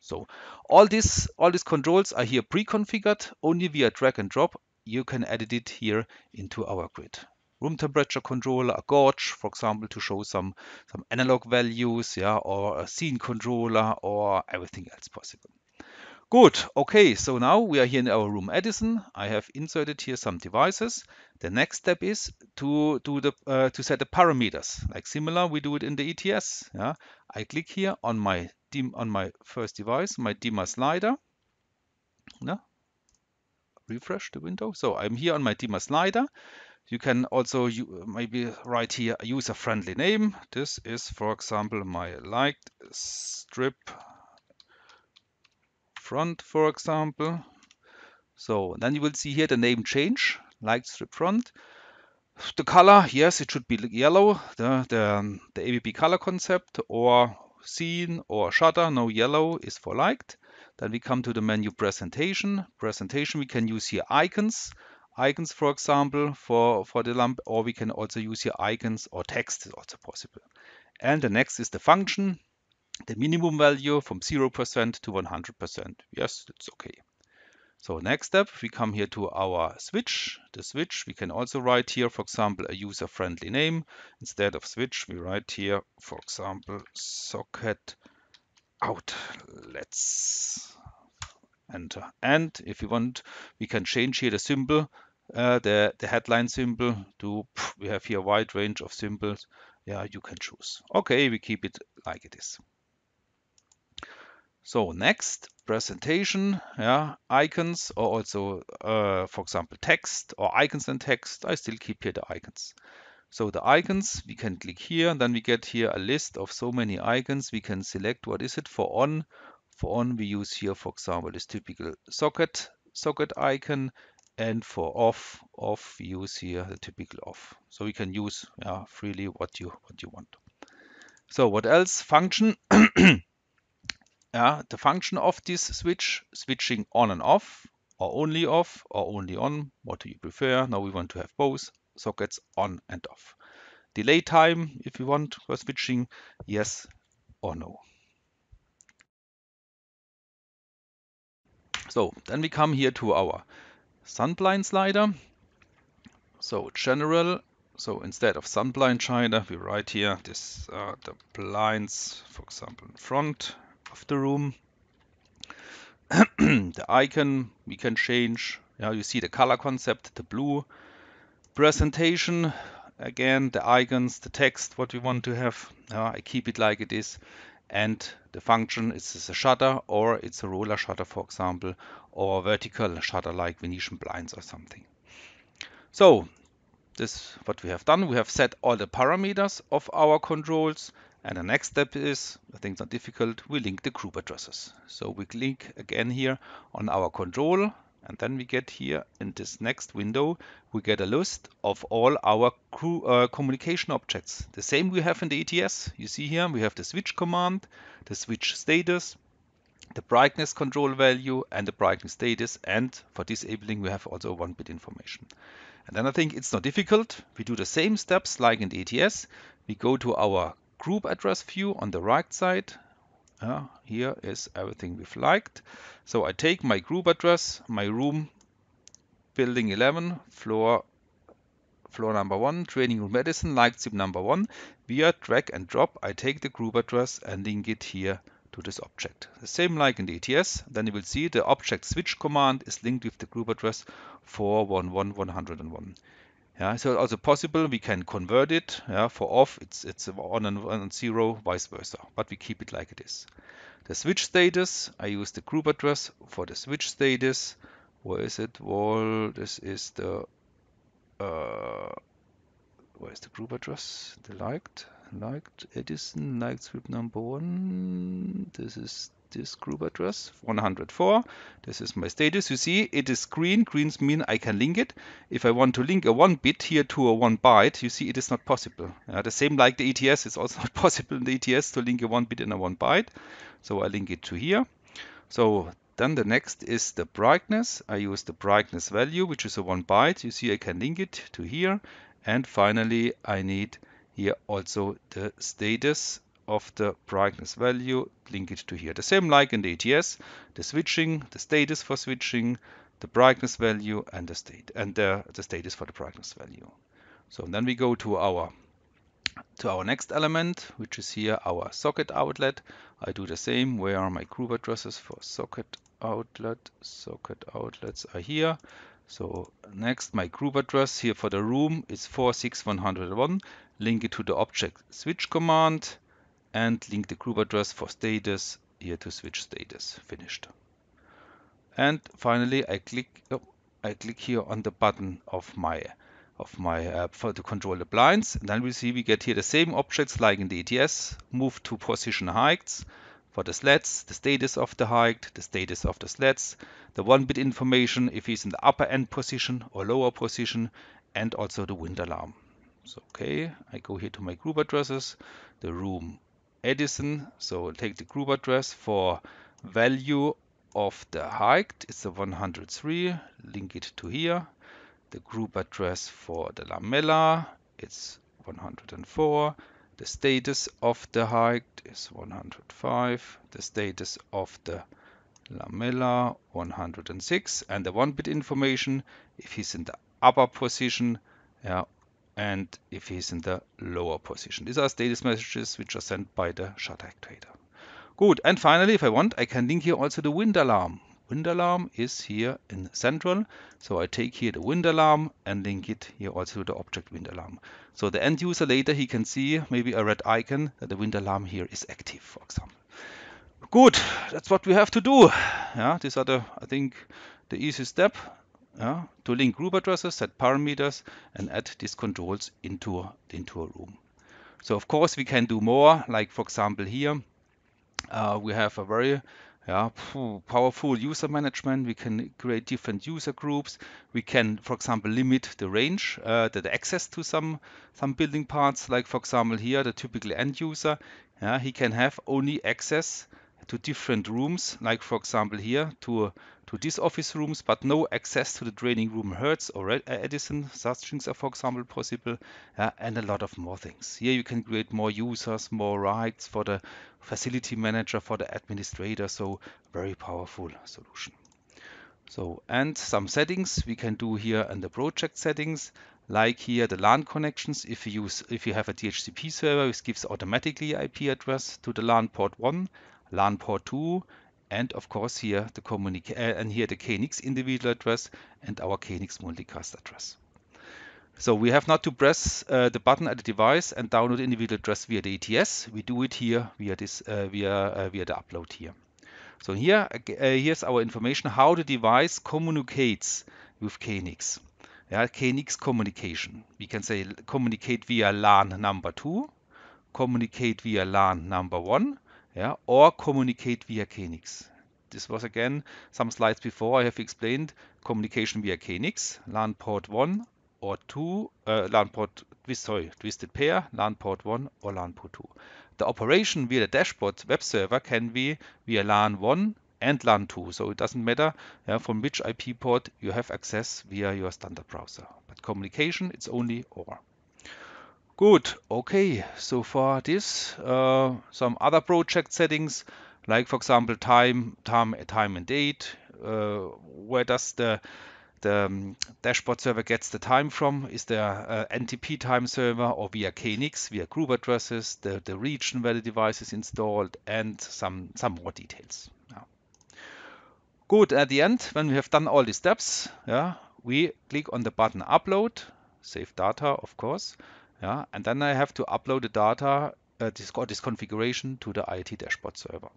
So all these all these controls are here pre-configured only via drag and drop. You can edit it here into our grid room temperature controller, a gauge, for example, to show some, some analog values, yeah, or a scene controller or everything else possible. Good, okay, so now we are here in our room Edison. I have inserted here some devices. The next step is to do the uh, to set the parameters. Like similar, we do it in the ETS. Yeah, I click here on my dim on my first device, my dimmer slider. Yeah, refresh the window. So I'm here on my dimmer slider. You can also maybe write here a user-friendly name. This is, for example, my liked strip front, for example. So then you will see here the name change, liked strip front. The color, yes, it should be yellow, the, the, um, the ABB color concept, or scene or shutter, no yellow is for liked. Then we come to the menu presentation. Presentation, we can use here icons icons, for example, for, for the lamp, or we can also use here icons or text is also possible. And the next is the function, the minimum value from 0% to 100%. Yes, it's okay. So next step, we come here to our switch. The switch, we can also write here, for example, a user-friendly name. Instead of switch, we write here, for example, socket outlets. Enter. And if you want, we can change here the symbol uh, the, the headline symbol to, we have here a wide range of symbols. Yeah, you can choose. Okay, we keep it like it is. So next, presentation, yeah, icons or also, uh, for example, text or icons and text. I still keep here the icons. So the icons, we can click here, and then we get here a list of so many icons. We can select what is it for on. For on, we use here, for example, this typical socket socket icon and for off off we use here the typical off. So we can use yeah, freely what you what you want. So what else? Function. Yeah the function of this switch switching on and off or only off or only on what do you prefer? Now we want to have both sockets on and off. Delay time if you want for switching yes or no so then we come here to our sunblind slider. So general, so instead of sunblind slider, we write here this uh, the blinds, for example, in front of the room. the icon we can change. Yeah, you see the color concept, the blue. Presentation, again, the icons, the text, what we want to have. Uh, I keep it like it is and the function is a shutter or it's a roller shutter, for example, or vertical shutter like Venetian blinds or something. So this what we have done. We have set all the parameters of our controls. And the next step is, I think it's not difficult, we link the group addresses. So we click again here on our control and then we get here in this next window, we get a list of all our uh, communication objects. The same we have in the ETS. You see here, we have the switch command, the switch status, the brightness control value and the brightness status. And for disabling, we have also one bit information. And then I think it's not difficult. We do the same steps like in the ETS. We go to our group address view on the right side. Uh, here is everything we've liked. So I take my group address, my room, building 11, floor floor number one, training room Edison, zip number one. Via drag and drop, I take the group address and link it here to this object. The same like in the ETS, then you will see the object switch command is linked with the group address 411101. Yeah, so also possible we can convert it. Yeah, for off it's it's on and, on zero, vice versa, but we keep it like it is. The switch status, I use the group address for the switch status. Where is it? Well, this is the uh, where is the group address? The liked liked Edison, liked script number one. This is this group address 104 this is my status. You see it is green. Greens mean I can link it. If I want to link a one bit here to a one byte you see it is not possible. Yeah, the same like the ETS it's also not possible in the ETS to link a one bit and a one byte. So I link it to here. So then the next is the brightness. I use the brightness value which is a one byte. You see I can link it to here. And finally I need here also the status of the brightness value, link it to here. The same like in the ETS, the switching, the status for switching, the brightness value and the state and the, the status for the brightness value. So then we go to our to our next element, which is here our socket outlet. I do the same. Where are my group addresses for socket outlet? Socket outlets are here. So next, my group address here for the room is 46101. Link it to the object switch command and link the group address for status here to switch status. Finished. And finally, I click oh, I click here on the button of my of my uh, for to control the blinds. And then we see we get here the same objects like in the ETS. Move to position heights for the sleds, the status of the height, the status of the sleds, the one bit information if he's in the upper end position or lower position, and also the wind alarm. So okay, I go here to my group addresses, the room Edison. So take the group address for value of the height. It's a 103. Link it to here. The group address for the lamella. It's 104. The status of the height is 105. The status of the lamella 106 and the one bit information if he's in the upper position yeah, and if he's in the lower position. These are status messages which are sent by the shutter actuator. Good, and finally, if I want, I can link here also the wind alarm. Wind alarm is here in central, so I take here the wind alarm and link it here also to the object wind alarm. So the end user later, he can see maybe a red icon that the wind alarm here is active, for example. Good, that's what we have to do. Yeah, these are the, I think, the easy step to link group addresses, set parameters, and add these controls into, into a room. So of course we can do more, like for example here, uh, we have a very yeah, powerful user management. We can create different user groups. We can, for example, limit the range, uh, the, the access to some some building parts. Like for example, here the typical end user, yeah, he can have only access to different rooms, like for example here to to these office rooms, but no access to the training room Hertz or Edison. Such things are, for example, possible, uh, and a lot of more things. Here you can create more users, more rights for the facility manager, for the administrator. So very powerful solution. So and some settings we can do here in the project settings like here the LAN connections. If you use if you have a DHCP server, this gives automatically IP address to the LAN port 1 LAN port 2, and of course here the communica uh, and here the KNX individual address and our KNX multicast address. So we have not to press uh, the button at the device and download individual address via the ETS. We do it here via this uh, via uh, via the upload here. So here uh, here's our information how the device communicates with KNX. Yeah, KNX communication. We can say communicate via LAN number two, communicate via LAN number one, yeah, or communicate via KNX. This was again some slides before I have explained communication via KNX, LAN port 1 or 2, uh, LAN port, sorry, twisted pair, LAN port 1 or LAN port 2. The operation via the dashboard web server can be via LAN 1 and LAN 2, so it doesn't matter yeah, from which IP port you have access via your standard browser. But communication, it's only OR. Good, okay, so for this, uh, some other project settings like for example time time time and date uh, where does the the um, dashboard server gets the time from? Is there a NTP time server or via KNX via group addresses the the region where the device is installed and some some more details. Yeah. good. At the end when we have done all these steps yeah we click on the button upload save data of course yeah and then I have to upload the data uh, this, this configuration to the IoT dashboard server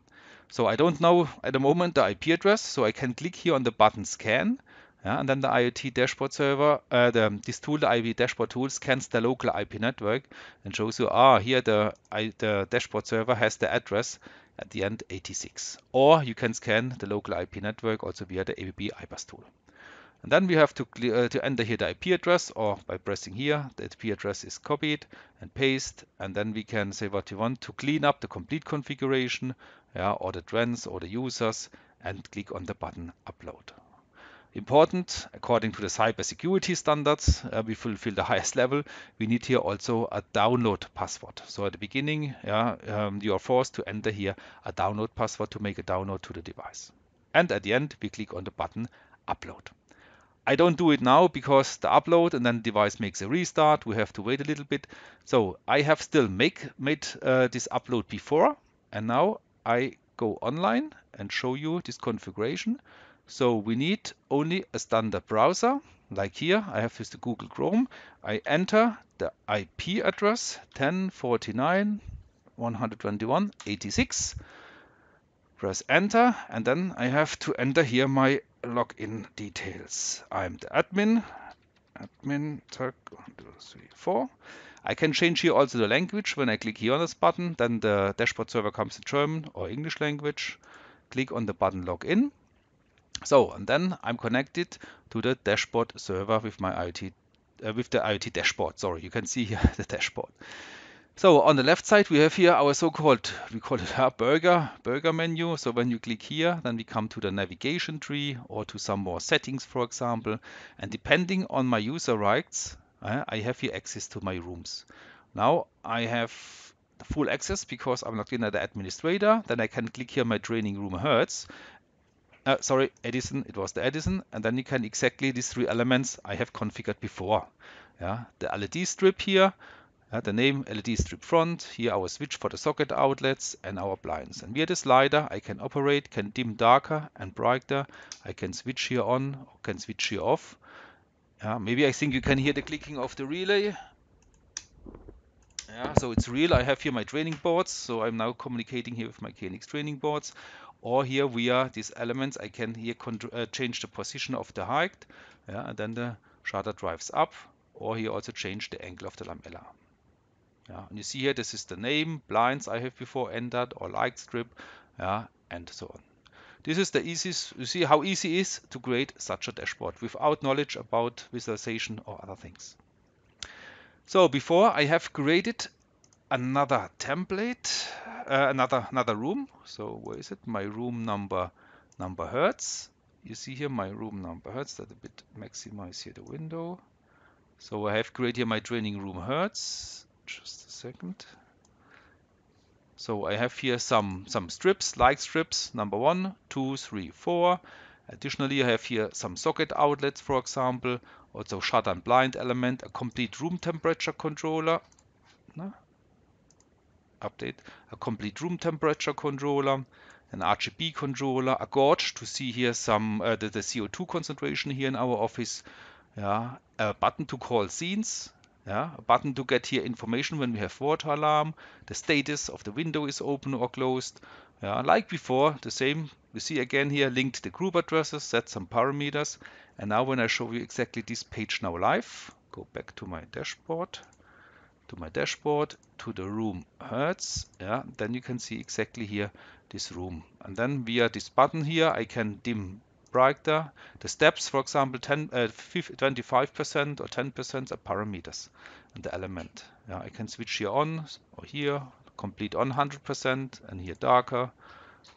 so I don't know at the moment the IP address, so I can click here on the button scan, yeah, and then the IoT dashboard server, uh, the, this tool, the IoT dashboard tool, scans the local IP network and shows you, ah, here the, I, the dashboard server has the address at the end 86. Or you can scan the local IP network also via the ABB i-bus tool. And then we have to, uh, to enter here the IP address or by pressing here, the IP address is copied and paste. And then we can say what we want to clean up the complete configuration yeah, or the trends or the users and click on the button upload. Important, according to the cybersecurity standards, uh, we fulfill the highest level. We need here also a download password. So at the beginning, yeah, um, you are forced to enter here a download password to make a download to the device. And at the end, we click on the button upload. I don't do it now because the upload and then device makes a restart. We have to wait a little bit. So I have still make, made uh, this upload before and now I go online and show you this configuration. So we need only a standard browser like here I have the Google Chrome. I enter the IP address 1049.121.86 press enter and then I have to enter here my login details. I'm the admin, admin tag one, two, three, four. I can change here also the language when I click here on this button, then the dashboard server comes in German or English language. Click on the button login. So, and then I'm connected to the dashboard server with my IoT, uh, with the IoT dashboard. Sorry, you can see here the dashboard. So on the left side, we have here our so-called, we call it a burger, burger menu. So when you click here, then we come to the navigation tree or to some more settings, for example. And depending on my user rights, uh, I have here access to my rooms. Now I have full access because I'm logged in as the administrator. Then I can click here my training room Hertz. Uh, sorry, Edison, it was the Edison. And then you can exactly these three elements I have configured before. Yeah, the LED strip here, the name LED strip front, here our switch for the socket outlets and our blinds. And via the slider I can operate, can dim darker and brighter. I can switch here on or can switch here off. Maybe I think you can hear the clicking of the relay. Yeah, so it's real. I have here my training boards. So I'm now communicating here with my KNX training boards. Or here via these elements, I can here uh, change the position of the height. Yeah, and then the shutter drives up. Or here also change the angle of the lamella. Yeah, and you see here, this is the name, blinds I have before entered, or light strip, yeah, and so on. This is the easiest, you see how easy it is to create such a dashboard without knowledge about visualization or other things. So before I have created another template, uh, another another room. So where is it? My room number number hertz. You see here my room number hertz. That a bit maximize here the window. So I have created here my training room hertz just a second. So I have here some, some strips, like strips, number one, two, three, four. Additionally, I have here some socket outlets, for example, also shutter and blind element, a complete room temperature controller, no? update, a complete room temperature controller, an RGB controller, a gauge to see here some uh, the, the, CO2 concentration here in our office, yeah, a button to call scenes, yeah, a button to get here information when we have water alarm, the status of the window is open or closed. Yeah, like before, the same. We see again here linked the group addresses, set some parameters. And now when I show you exactly this page now live, go back to my dashboard, to my dashboard, to the room Hertz. Yeah, then you can see exactly here this room. And then via this button here, I can dim brighter. The steps, for example, 10, uh, 25% or 10% are parameters and the element. Yeah, I can switch here on or here, complete on 100% and here darker.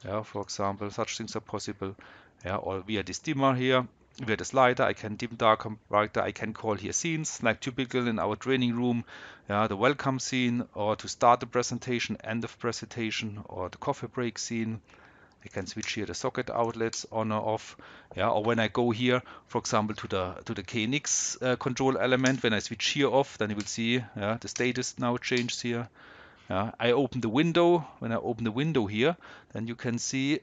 Yeah, for example, such things are possible. Yeah, or via this dimmer here, where the slider, I can dim darken brighter, I can call here scenes, like typical in our training room, yeah, the welcome scene, or to start the presentation, end of presentation, or the coffee break scene. I can switch here the socket outlets on or off. Yeah, or when I go here, for example, to the to the KNX uh, control element, when I switch here off, then you will see yeah, the status now changes here. Yeah, I open the window. When I open the window here, then you can see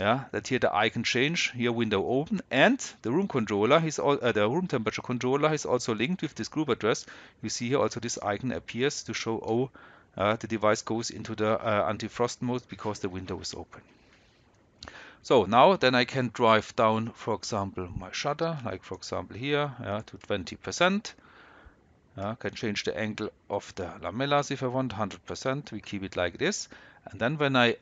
yeah, that here the icon change. Here window open, and the room controller is all uh, the room temperature controller is also linked with this group address. You see here also this icon appears to show oh the device goes into the uh, anti-frost mode because the window is open. So now then I can drive down, for example, my shutter, like for example here, yeah, to 20%. I can change the angle of the lamellas if I want, 100%. We keep it like this. And then when I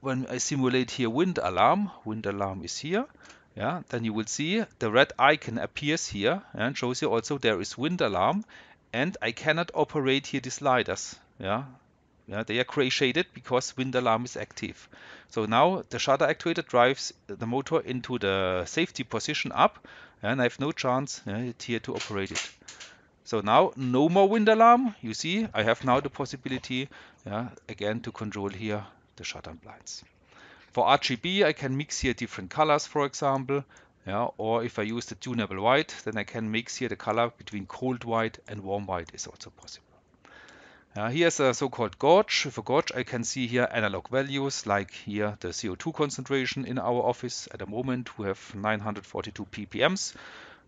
when I simulate here wind alarm, wind alarm is here, yeah, then you will see the red icon appears here and shows you also there is wind alarm and I cannot operate here the sliders. Yeah, yeah, they are gray shaded because wind alarm is active. So now the shutter actuator drives the motor into the safety position up and I have no chance yeah, here to operate it. So now no more wind alarm. You see, I have now the possibility yeah, again to control here the shutter blinds. For RGB, I can mix here different colors, for example. Yeah, or if I use the tunable white, then I can mix here the color between cold white and warm white is also possible. Uh, here's a so-called gauge. For gauge, I can see here analog values like here the CO2 concentration in our office. At the moment, we have 942 ppms.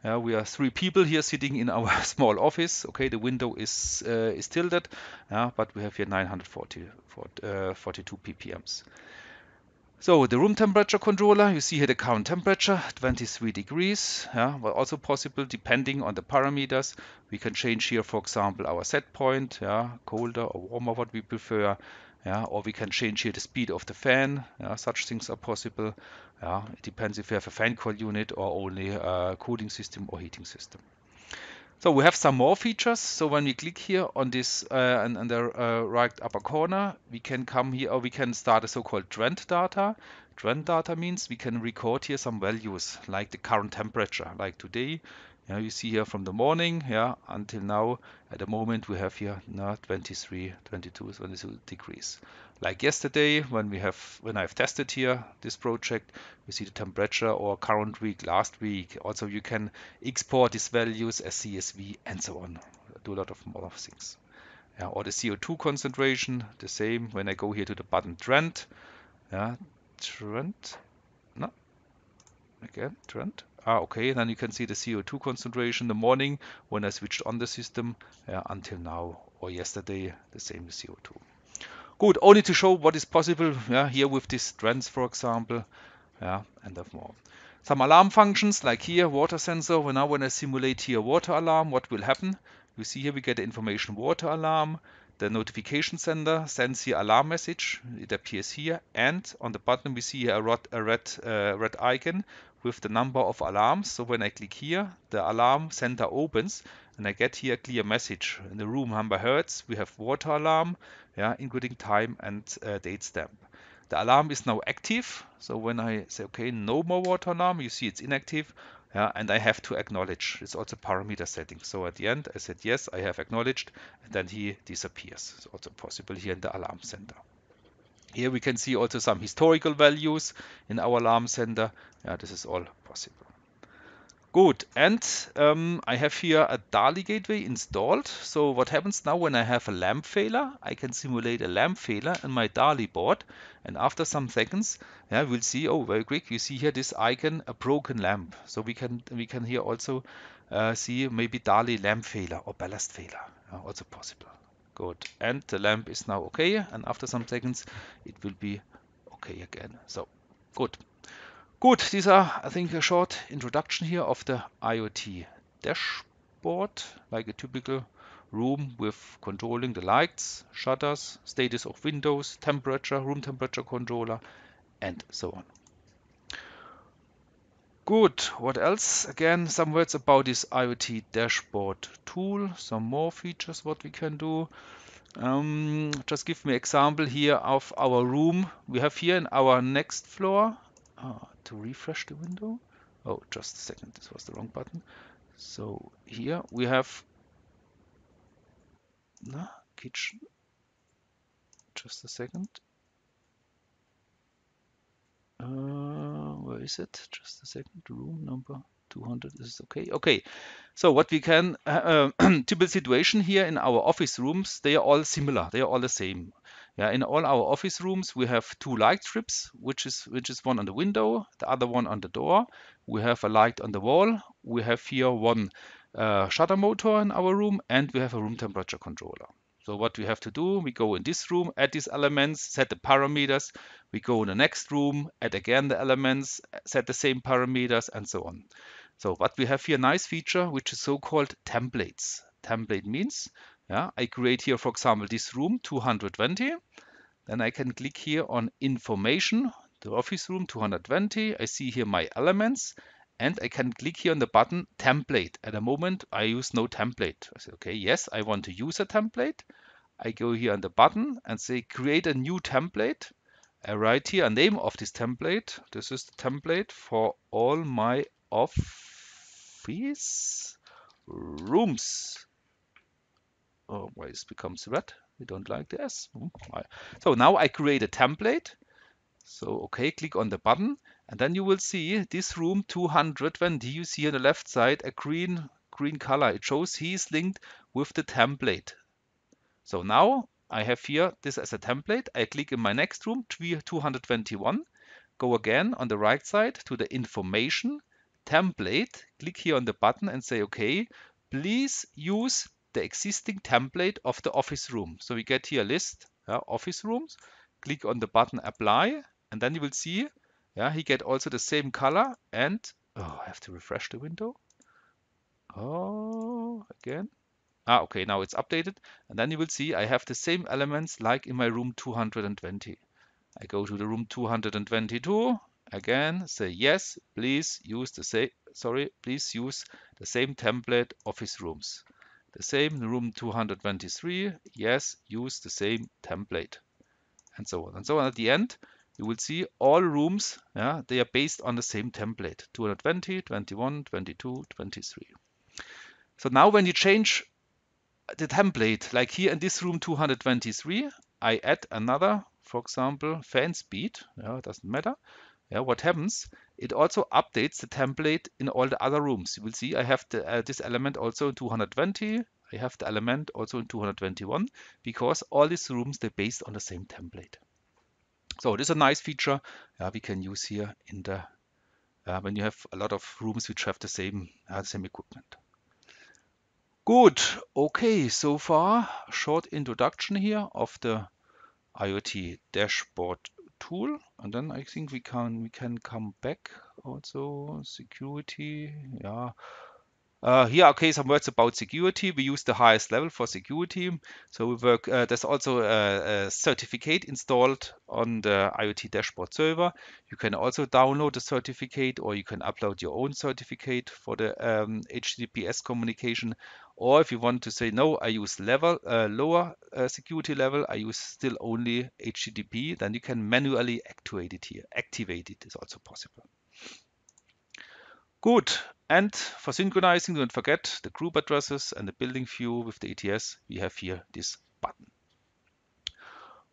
Uh, we are three people here sitting in our small office. Okay, the window is uh, is tilted, but we have here 942 uh, ppms. So the room temperature controller, you see here the current temperature, 23 degrees. Yeah, but also possible depending on the parameters. We can change here, for example, our set point, yeah, colder or warmer, what we prefer. Yeah, or we can change here the speed of the fan. Yeah, such things are possible. Yeah, it depends if you have a fan coil unit or only a cooling system or heating system. So we have some more features. So when we click here on this uh, and, and the uh, right upper corner, we can come here or we can start a so-called trend data. Trend data means we can record here some values like the current temperature, like today. Yeah, you see here from the morning, yeah, until now. At the moment, we have here now 23, 22, 22 degrees like yesterday when we have when I've tested here this project we see the temperature or current week last week. Also you can export these values as CSV and so on. Do a lot of more things. Yeah, or the CO2 concentration the same. When I go here to the button trend yeah trend no again trend. Ah okay then you can see the CO2 concentration in the morning when I switched on the system yeah, until now or yesterday the same CO2 Good, only to show what is possible yeah, here with these trends, for example, yeah, and of more. Some alarm functions like here, water sensor. Well, now when I simulate here water alarm, what will happen? You see here we get the information water alarm. The notification sender sends here alarm message. It appears here. And on the bottom we see a red, a red, uh, red icon with the number of alarms. So when I click here, the alarm center opens and I get here a clear message. In the room number hertz, we have water alarm, yeah, including time and uh, date stamp. The alarm is now active. So when I say, okay, no more water alarm, you see it's inactive. Yeah, and I have to acknowledge. It's also parameter setting. So at the end, I said, yes, I have acknowledged, and then he disappears. It's also possible here in the alarm center. Here we can see also some historical values in our alarm center. Yeah, this is all possible. Good, and um, I have here a DALI gateway installed. So what happens now when I have a lamp failure? I can simulate a lamp failure in my DALI board. And after some seconds, yeah, we'll see, oh, very quick, you see here this icon, a broken lamp. So we can we can here also uh, see maybe DALI lamp failure or ballast failure, also possible. Good, and the lamp is now okay. And after some seconds, it will be okay again. So good. Good, these are, I think, a short introduction here of the IoT dashboard, like a typical room with controlling the lights, shutters, status of windows, temperature, room temperature controller, and so on. Good, what else? Again, some words about this IoT dashboard tool, some more features what we can do. Um, just give me example here of our room. We have here in our next floor, uh, to refresh the window. Oh, just a second. This was the wrong button. So here we have no, kitchen. Just a second. Uh, where is it? Just a second. Room number 200 is okay. Okay. So what we can uh, typical situation here in our office rooms, they are all similar. They are all the same. Yeah, in all our office rooms, we have two light strips, which is which is one on the window, the other one on the door. We have a light on the wall. We have here one uh, shutter motor in our room, and we have a room temperature controller. So what we have to do, we go in this room, add these elements, set the parameters. We go in the next room, add again the elements, set the same parameters, and so on. So what we have here, nice feature, which is so-called templates. Template means, yeah, I create here, for example, this room 220 then I can click here on information, the office room 220. I see here my elements and I can click here on the button template. At the moment, I use no template. I say, okay, yes, I want to use a template. I go here on the button and say create a new template. I write here a name of this template. This is the template for all my office rooms. Why it becomes red? We don't like this. Hmm, so now I create a template. So, okay, click on the button and then you will see this room 220. You see on the left side a green, green color. It shows he is linked with the template. So now I have here this as a template. I click in my next room, 221. Go again on the right side to the information template. Click here on the button and say, okay, please use the existing template of the office room. So we get here a list, yeah, office rooms, click on the button apply, and then you will see, yeah, he get also the same color and, oh, I have to refresh the window. Oh, again. Ah, okay, now it's updated. And then you will see I have the same elements like in my room 220. I go to the room 222, again, say yes, please use the same, sorry, please use the same template office rooms. The same room 223, yes, use the same template and so on and so on. At the end, you will see all rooms, yeah, they are based on the same template, 220, 21, 22, 23. So now when you change the template, like here in this room 223, I add another, for example, fan speed, yeah, doesn't matter. Yeah, what happens? It also updates the template in all the other rooms. You will see I have the, uh, this element also in 220. I have the element also in 221 because all these rooms, they're based on the same template. So this is a nice feature uh, we can use here in the uh, when you have a lot of rooms which have the same, uh, same equipment. Good. Okay, so far short introduction here of the IoT dashboard tool and then I think we can we can come back also security yeah uh, here, okay, some words about security. We use the highest level for security. So we work, uh, there's also a, a, certificate installed on the IoT dashboard server. You can also download the certificate or you can upload your own certificate for the um, HTTPS communication. Or if you want to say, no, I use level uh, lower uh, security level, I use still only HTTP, then you can manually activate it here. Activate it is also possible. Good. And for synchronizing, don't forget the group addresses and the building view with the ETS. We have here this button.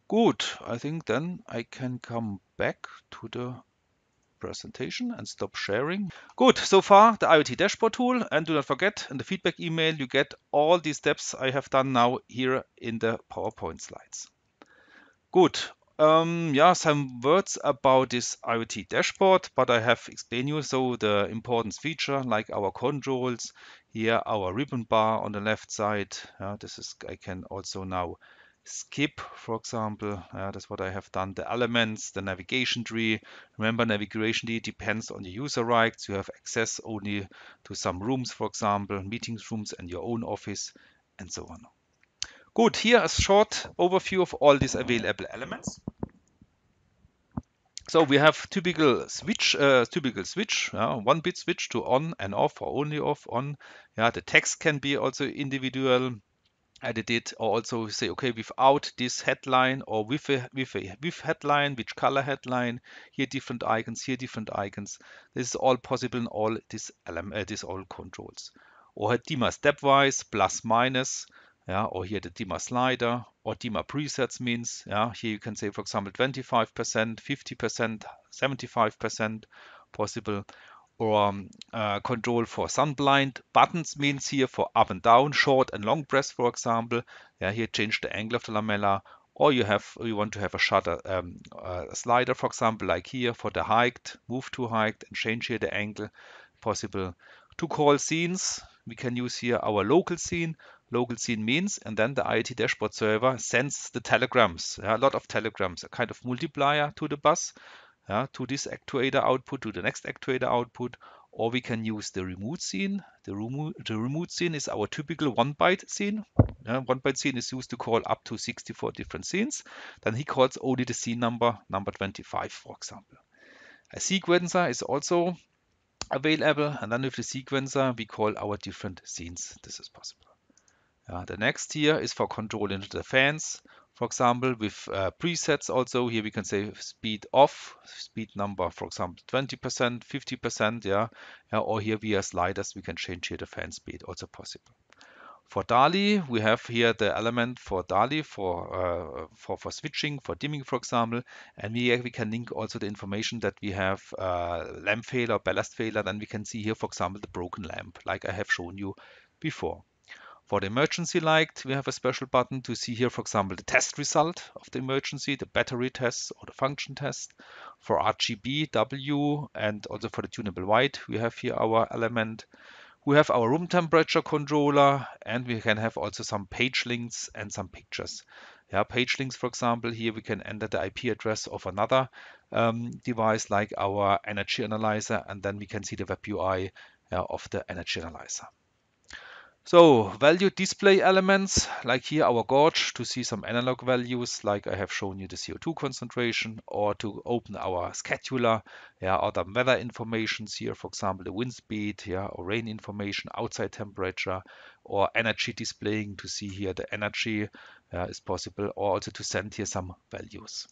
Good. I think then I can come back to the presentation and stop sharing. Good, so far the IoT dashboard tool and do not forget in the feedback email you get all these steps I have done now here in the PowerPoint slides. Good, um, yeah, some words about this IoT dashboard, but I have explained you so the important feature like our controls here, our ribbon bar on the left side. Uh, this is I can also now skip, for example. Uh, that's what I have done. The elements, the navigation tree. Remember, navigation tree depends on the user rights. You have access only to some rooms, for example, meetings rooms and your own office, and so on. Good, here a short overview of all these available elements. So we have typical switch, uh, typical switch, yeah, one bit switch to on and off or only off on. Yeah, the text can be also individual. Edit it or also say okay without this headline or with a with a with headline which color headline here different icons here different icons. This is all possible in all these element uh, this all controls. Or a dimmer stepwise plus minus yeah or here the dimmer slider or dimmer presets means yeah here you can say for example 25 percent 50 percent 75 percent possible or um, uh, control for sunblind. Buttons means here for up and down, short and long press, for example. Yeah, here change the angle of the lamella. Or you have you want to have a shutter um, a slider, for example, like here for the hiked, move to hiked, and change here the angle possible. To call scenes, we can use here our local scene. Local scene means, and then the IoT dashboard server sends the telegrams, yeah, a lot of telegrams, a kind of multiplier to the bus to this actuator output, to the next actuator output, or we can use the remote scene. The, remo the remote scene is our typical one byte scene. One byte scene is used to call up to 64 different scenes. Then he calls only the scene number, number 25, for example. A sequencer is also available, and then with the sequencer, we call our different scenes. This is possible. Uh, the next here is for controlling the fans for example, with uh, presets also here we can say speed off, speed number, for example, 20%, 50%, yeah, yeah, or here via sliders we can change here the fan speed, also possible. For DALI, we have here the element for DALI for, uh, for, for switching, for dimming, for example, and we, we can link also the information that we have uh, lamp failure, ballast failure, then we can see here, for example, the broken lamp, like I have shown you before. For the emergency light, we have a special button to see here, for example, the test result of the emergency, the battery test or the function test. For RGB, W, and also for the tunable white, we have here our element. We have our room temperature controller, and we can have also some page links and some pictures. Yeah, page links, for example, here we can enter the IP address of another um, device like our energy analyzer, and then we can see the web UI yeah, of the energy analyzer. So value display elements, like here our gauge to see some analog values, like I have shown you the CO2 concentration, or to open our scheduler, yeah, other weather informations here, for example, the wind speed, yeah, or rain information, outside temperature, or energy displaying to see here the energy uh, is possible, or also to send here some values.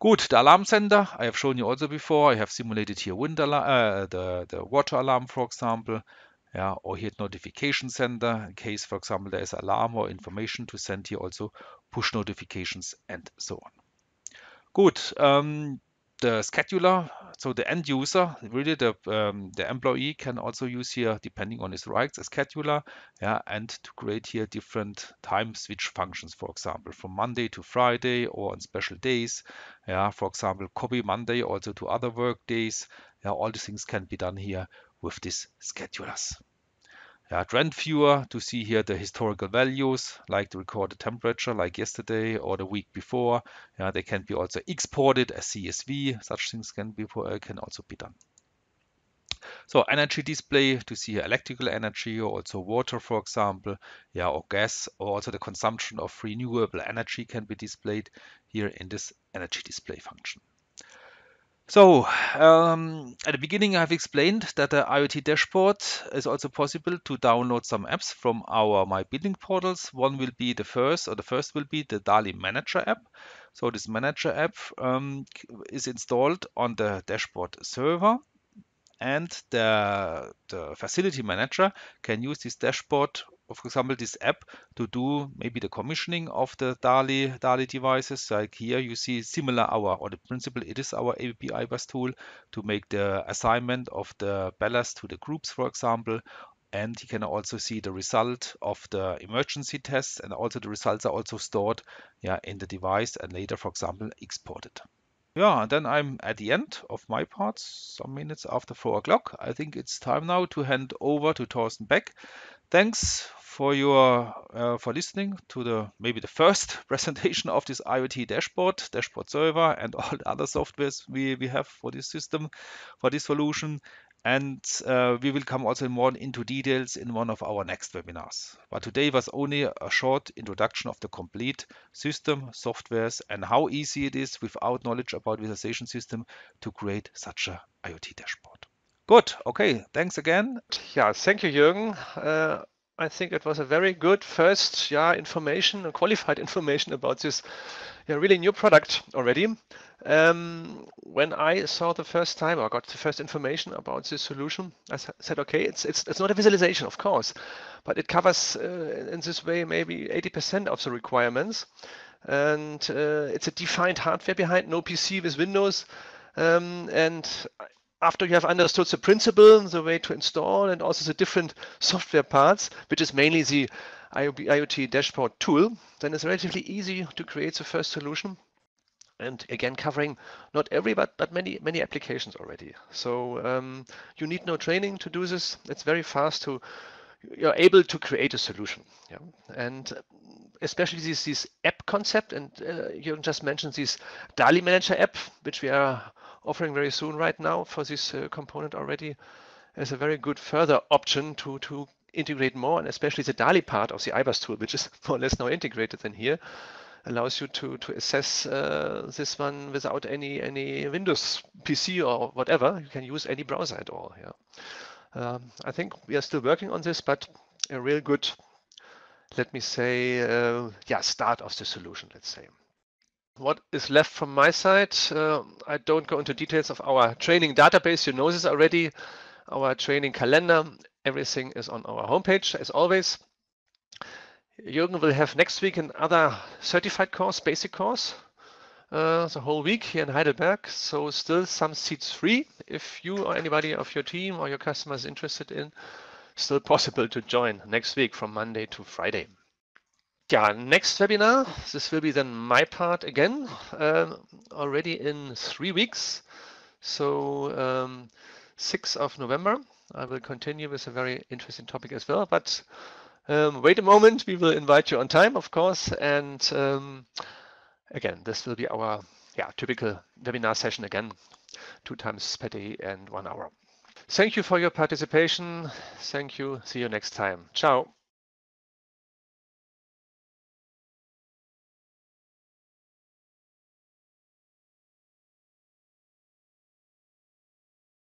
Good, the alarm sender, I have shown you also before. I have simulated here wind uh, the, the water alarm, for example yeah, or here notification sender in case, for example, there is alarm or information to send here also push notifications and so on. Good. Um, the scheduler, so the end user, really the um, the employee can also use here, depending on his rights, a scheduler, yeah, and to create here different time switch functions, for example, from Monday to Friday or on special days, yeah, for example, copy Monday also to other work days, yeah, all these things can be done here with these schedulers. Yeah, trend viewer to see here the historical values, like the recorded temperature, like yesterday or the week before. Yeah, they can be also exported as CSV. Such things can be uh, can also be done. So energy display to see electrical energy or also water, for example, yeah, or gas, or also the consumption of renewable energy can be displayed here in this energy display function. So um, at the beginning, I've explained that the IoT dashboard is also possible to download some apps from our My Building portals. One will be the first, or the first will be the DALI Manager app. So this Manager app um, is installed on the dashboard server and the, the facility manager can use this dashboard for example, this app to do maybe the commissioning of the DALI, DALI devices. Like here you see similar our, or the principle, it is our i-bus tool to make the assignment of the ballast to the groups, for example. And you can also see the result of the emergency tests and also the results are also stored yeah, in the device and later, for example, exported. Yeah, then I'm at the end of my part, some minutes after four o'clock. I think it's time now to hand over to Thorsten Beck. Thanks for your uh, for listening to the maybe the first presentation of this IoT dashboard, dashboard server, and all the other softwares we, we have for this system, for this solution. And uh, we will come also more into details in one of our next webinars. But today was only a short introduction of the complete system, softwares, and how easy it is without knowledge about visualization system to create such a IoT dashboard. Good. Okay. Thanks again. Yeah. thank you, Jürgen. Uh, I think it was a very good first yeah, information, qualified information about this yeah, really new product already. Um, when I saw the first time or got the first information about this solution, I said, okay, it's, it's, it's not a visualization, of course, but it covers uh, in this way maybe 80% of the requirements. And uh, it's a defined hardware behind, no PC with Windows. Um, and after you have understood the principle, the way to install, and also the different software parts, which is mainly the IoT dashboard tool, then it's relatively easy to create the first solution. And again, covering not every, but, but many, many applications already. So um, you need no training to do this. It's very fast to, you're able to create a solution. Yeah? And especially this, this app concept, and uh, you just mentioned this DALI Manager app, which we are offering very soon right now for this uh, component already, as a very good further option to, to integrate more, and especially the DALI part of the i-bus tool, which is more or less now integrated than here, allows you to to assess uh, this one without any any Windows PC or whatever. You can use any browser at all. Yeah, um, I think we are still working on this, but a real good, let me say, uh, yeah, start of the solution. Let's say. What is left from my side? Uh, I don't go into details of our training database. You know this already. Our training calendar Everything is on our homepage as always. Jürgen will have next week another certified course, basic course, uh, the whole week here in Heidelberg. So still some seats free. If you or anybody of your team or your customers interested in, still possible to join next week from Monday to Friday. Yeah, next webinar, this will be then my part again, uh, already in three weeks. So um, 6th of November. I will continue with a very interesting topic as well. But um, wait a moment, we will invite you on time, of course. And um, again, this will be our yeah, typical webinar session again, two times per day and one hour. Thank you for your participation. Thank you. See you next time. Ciao.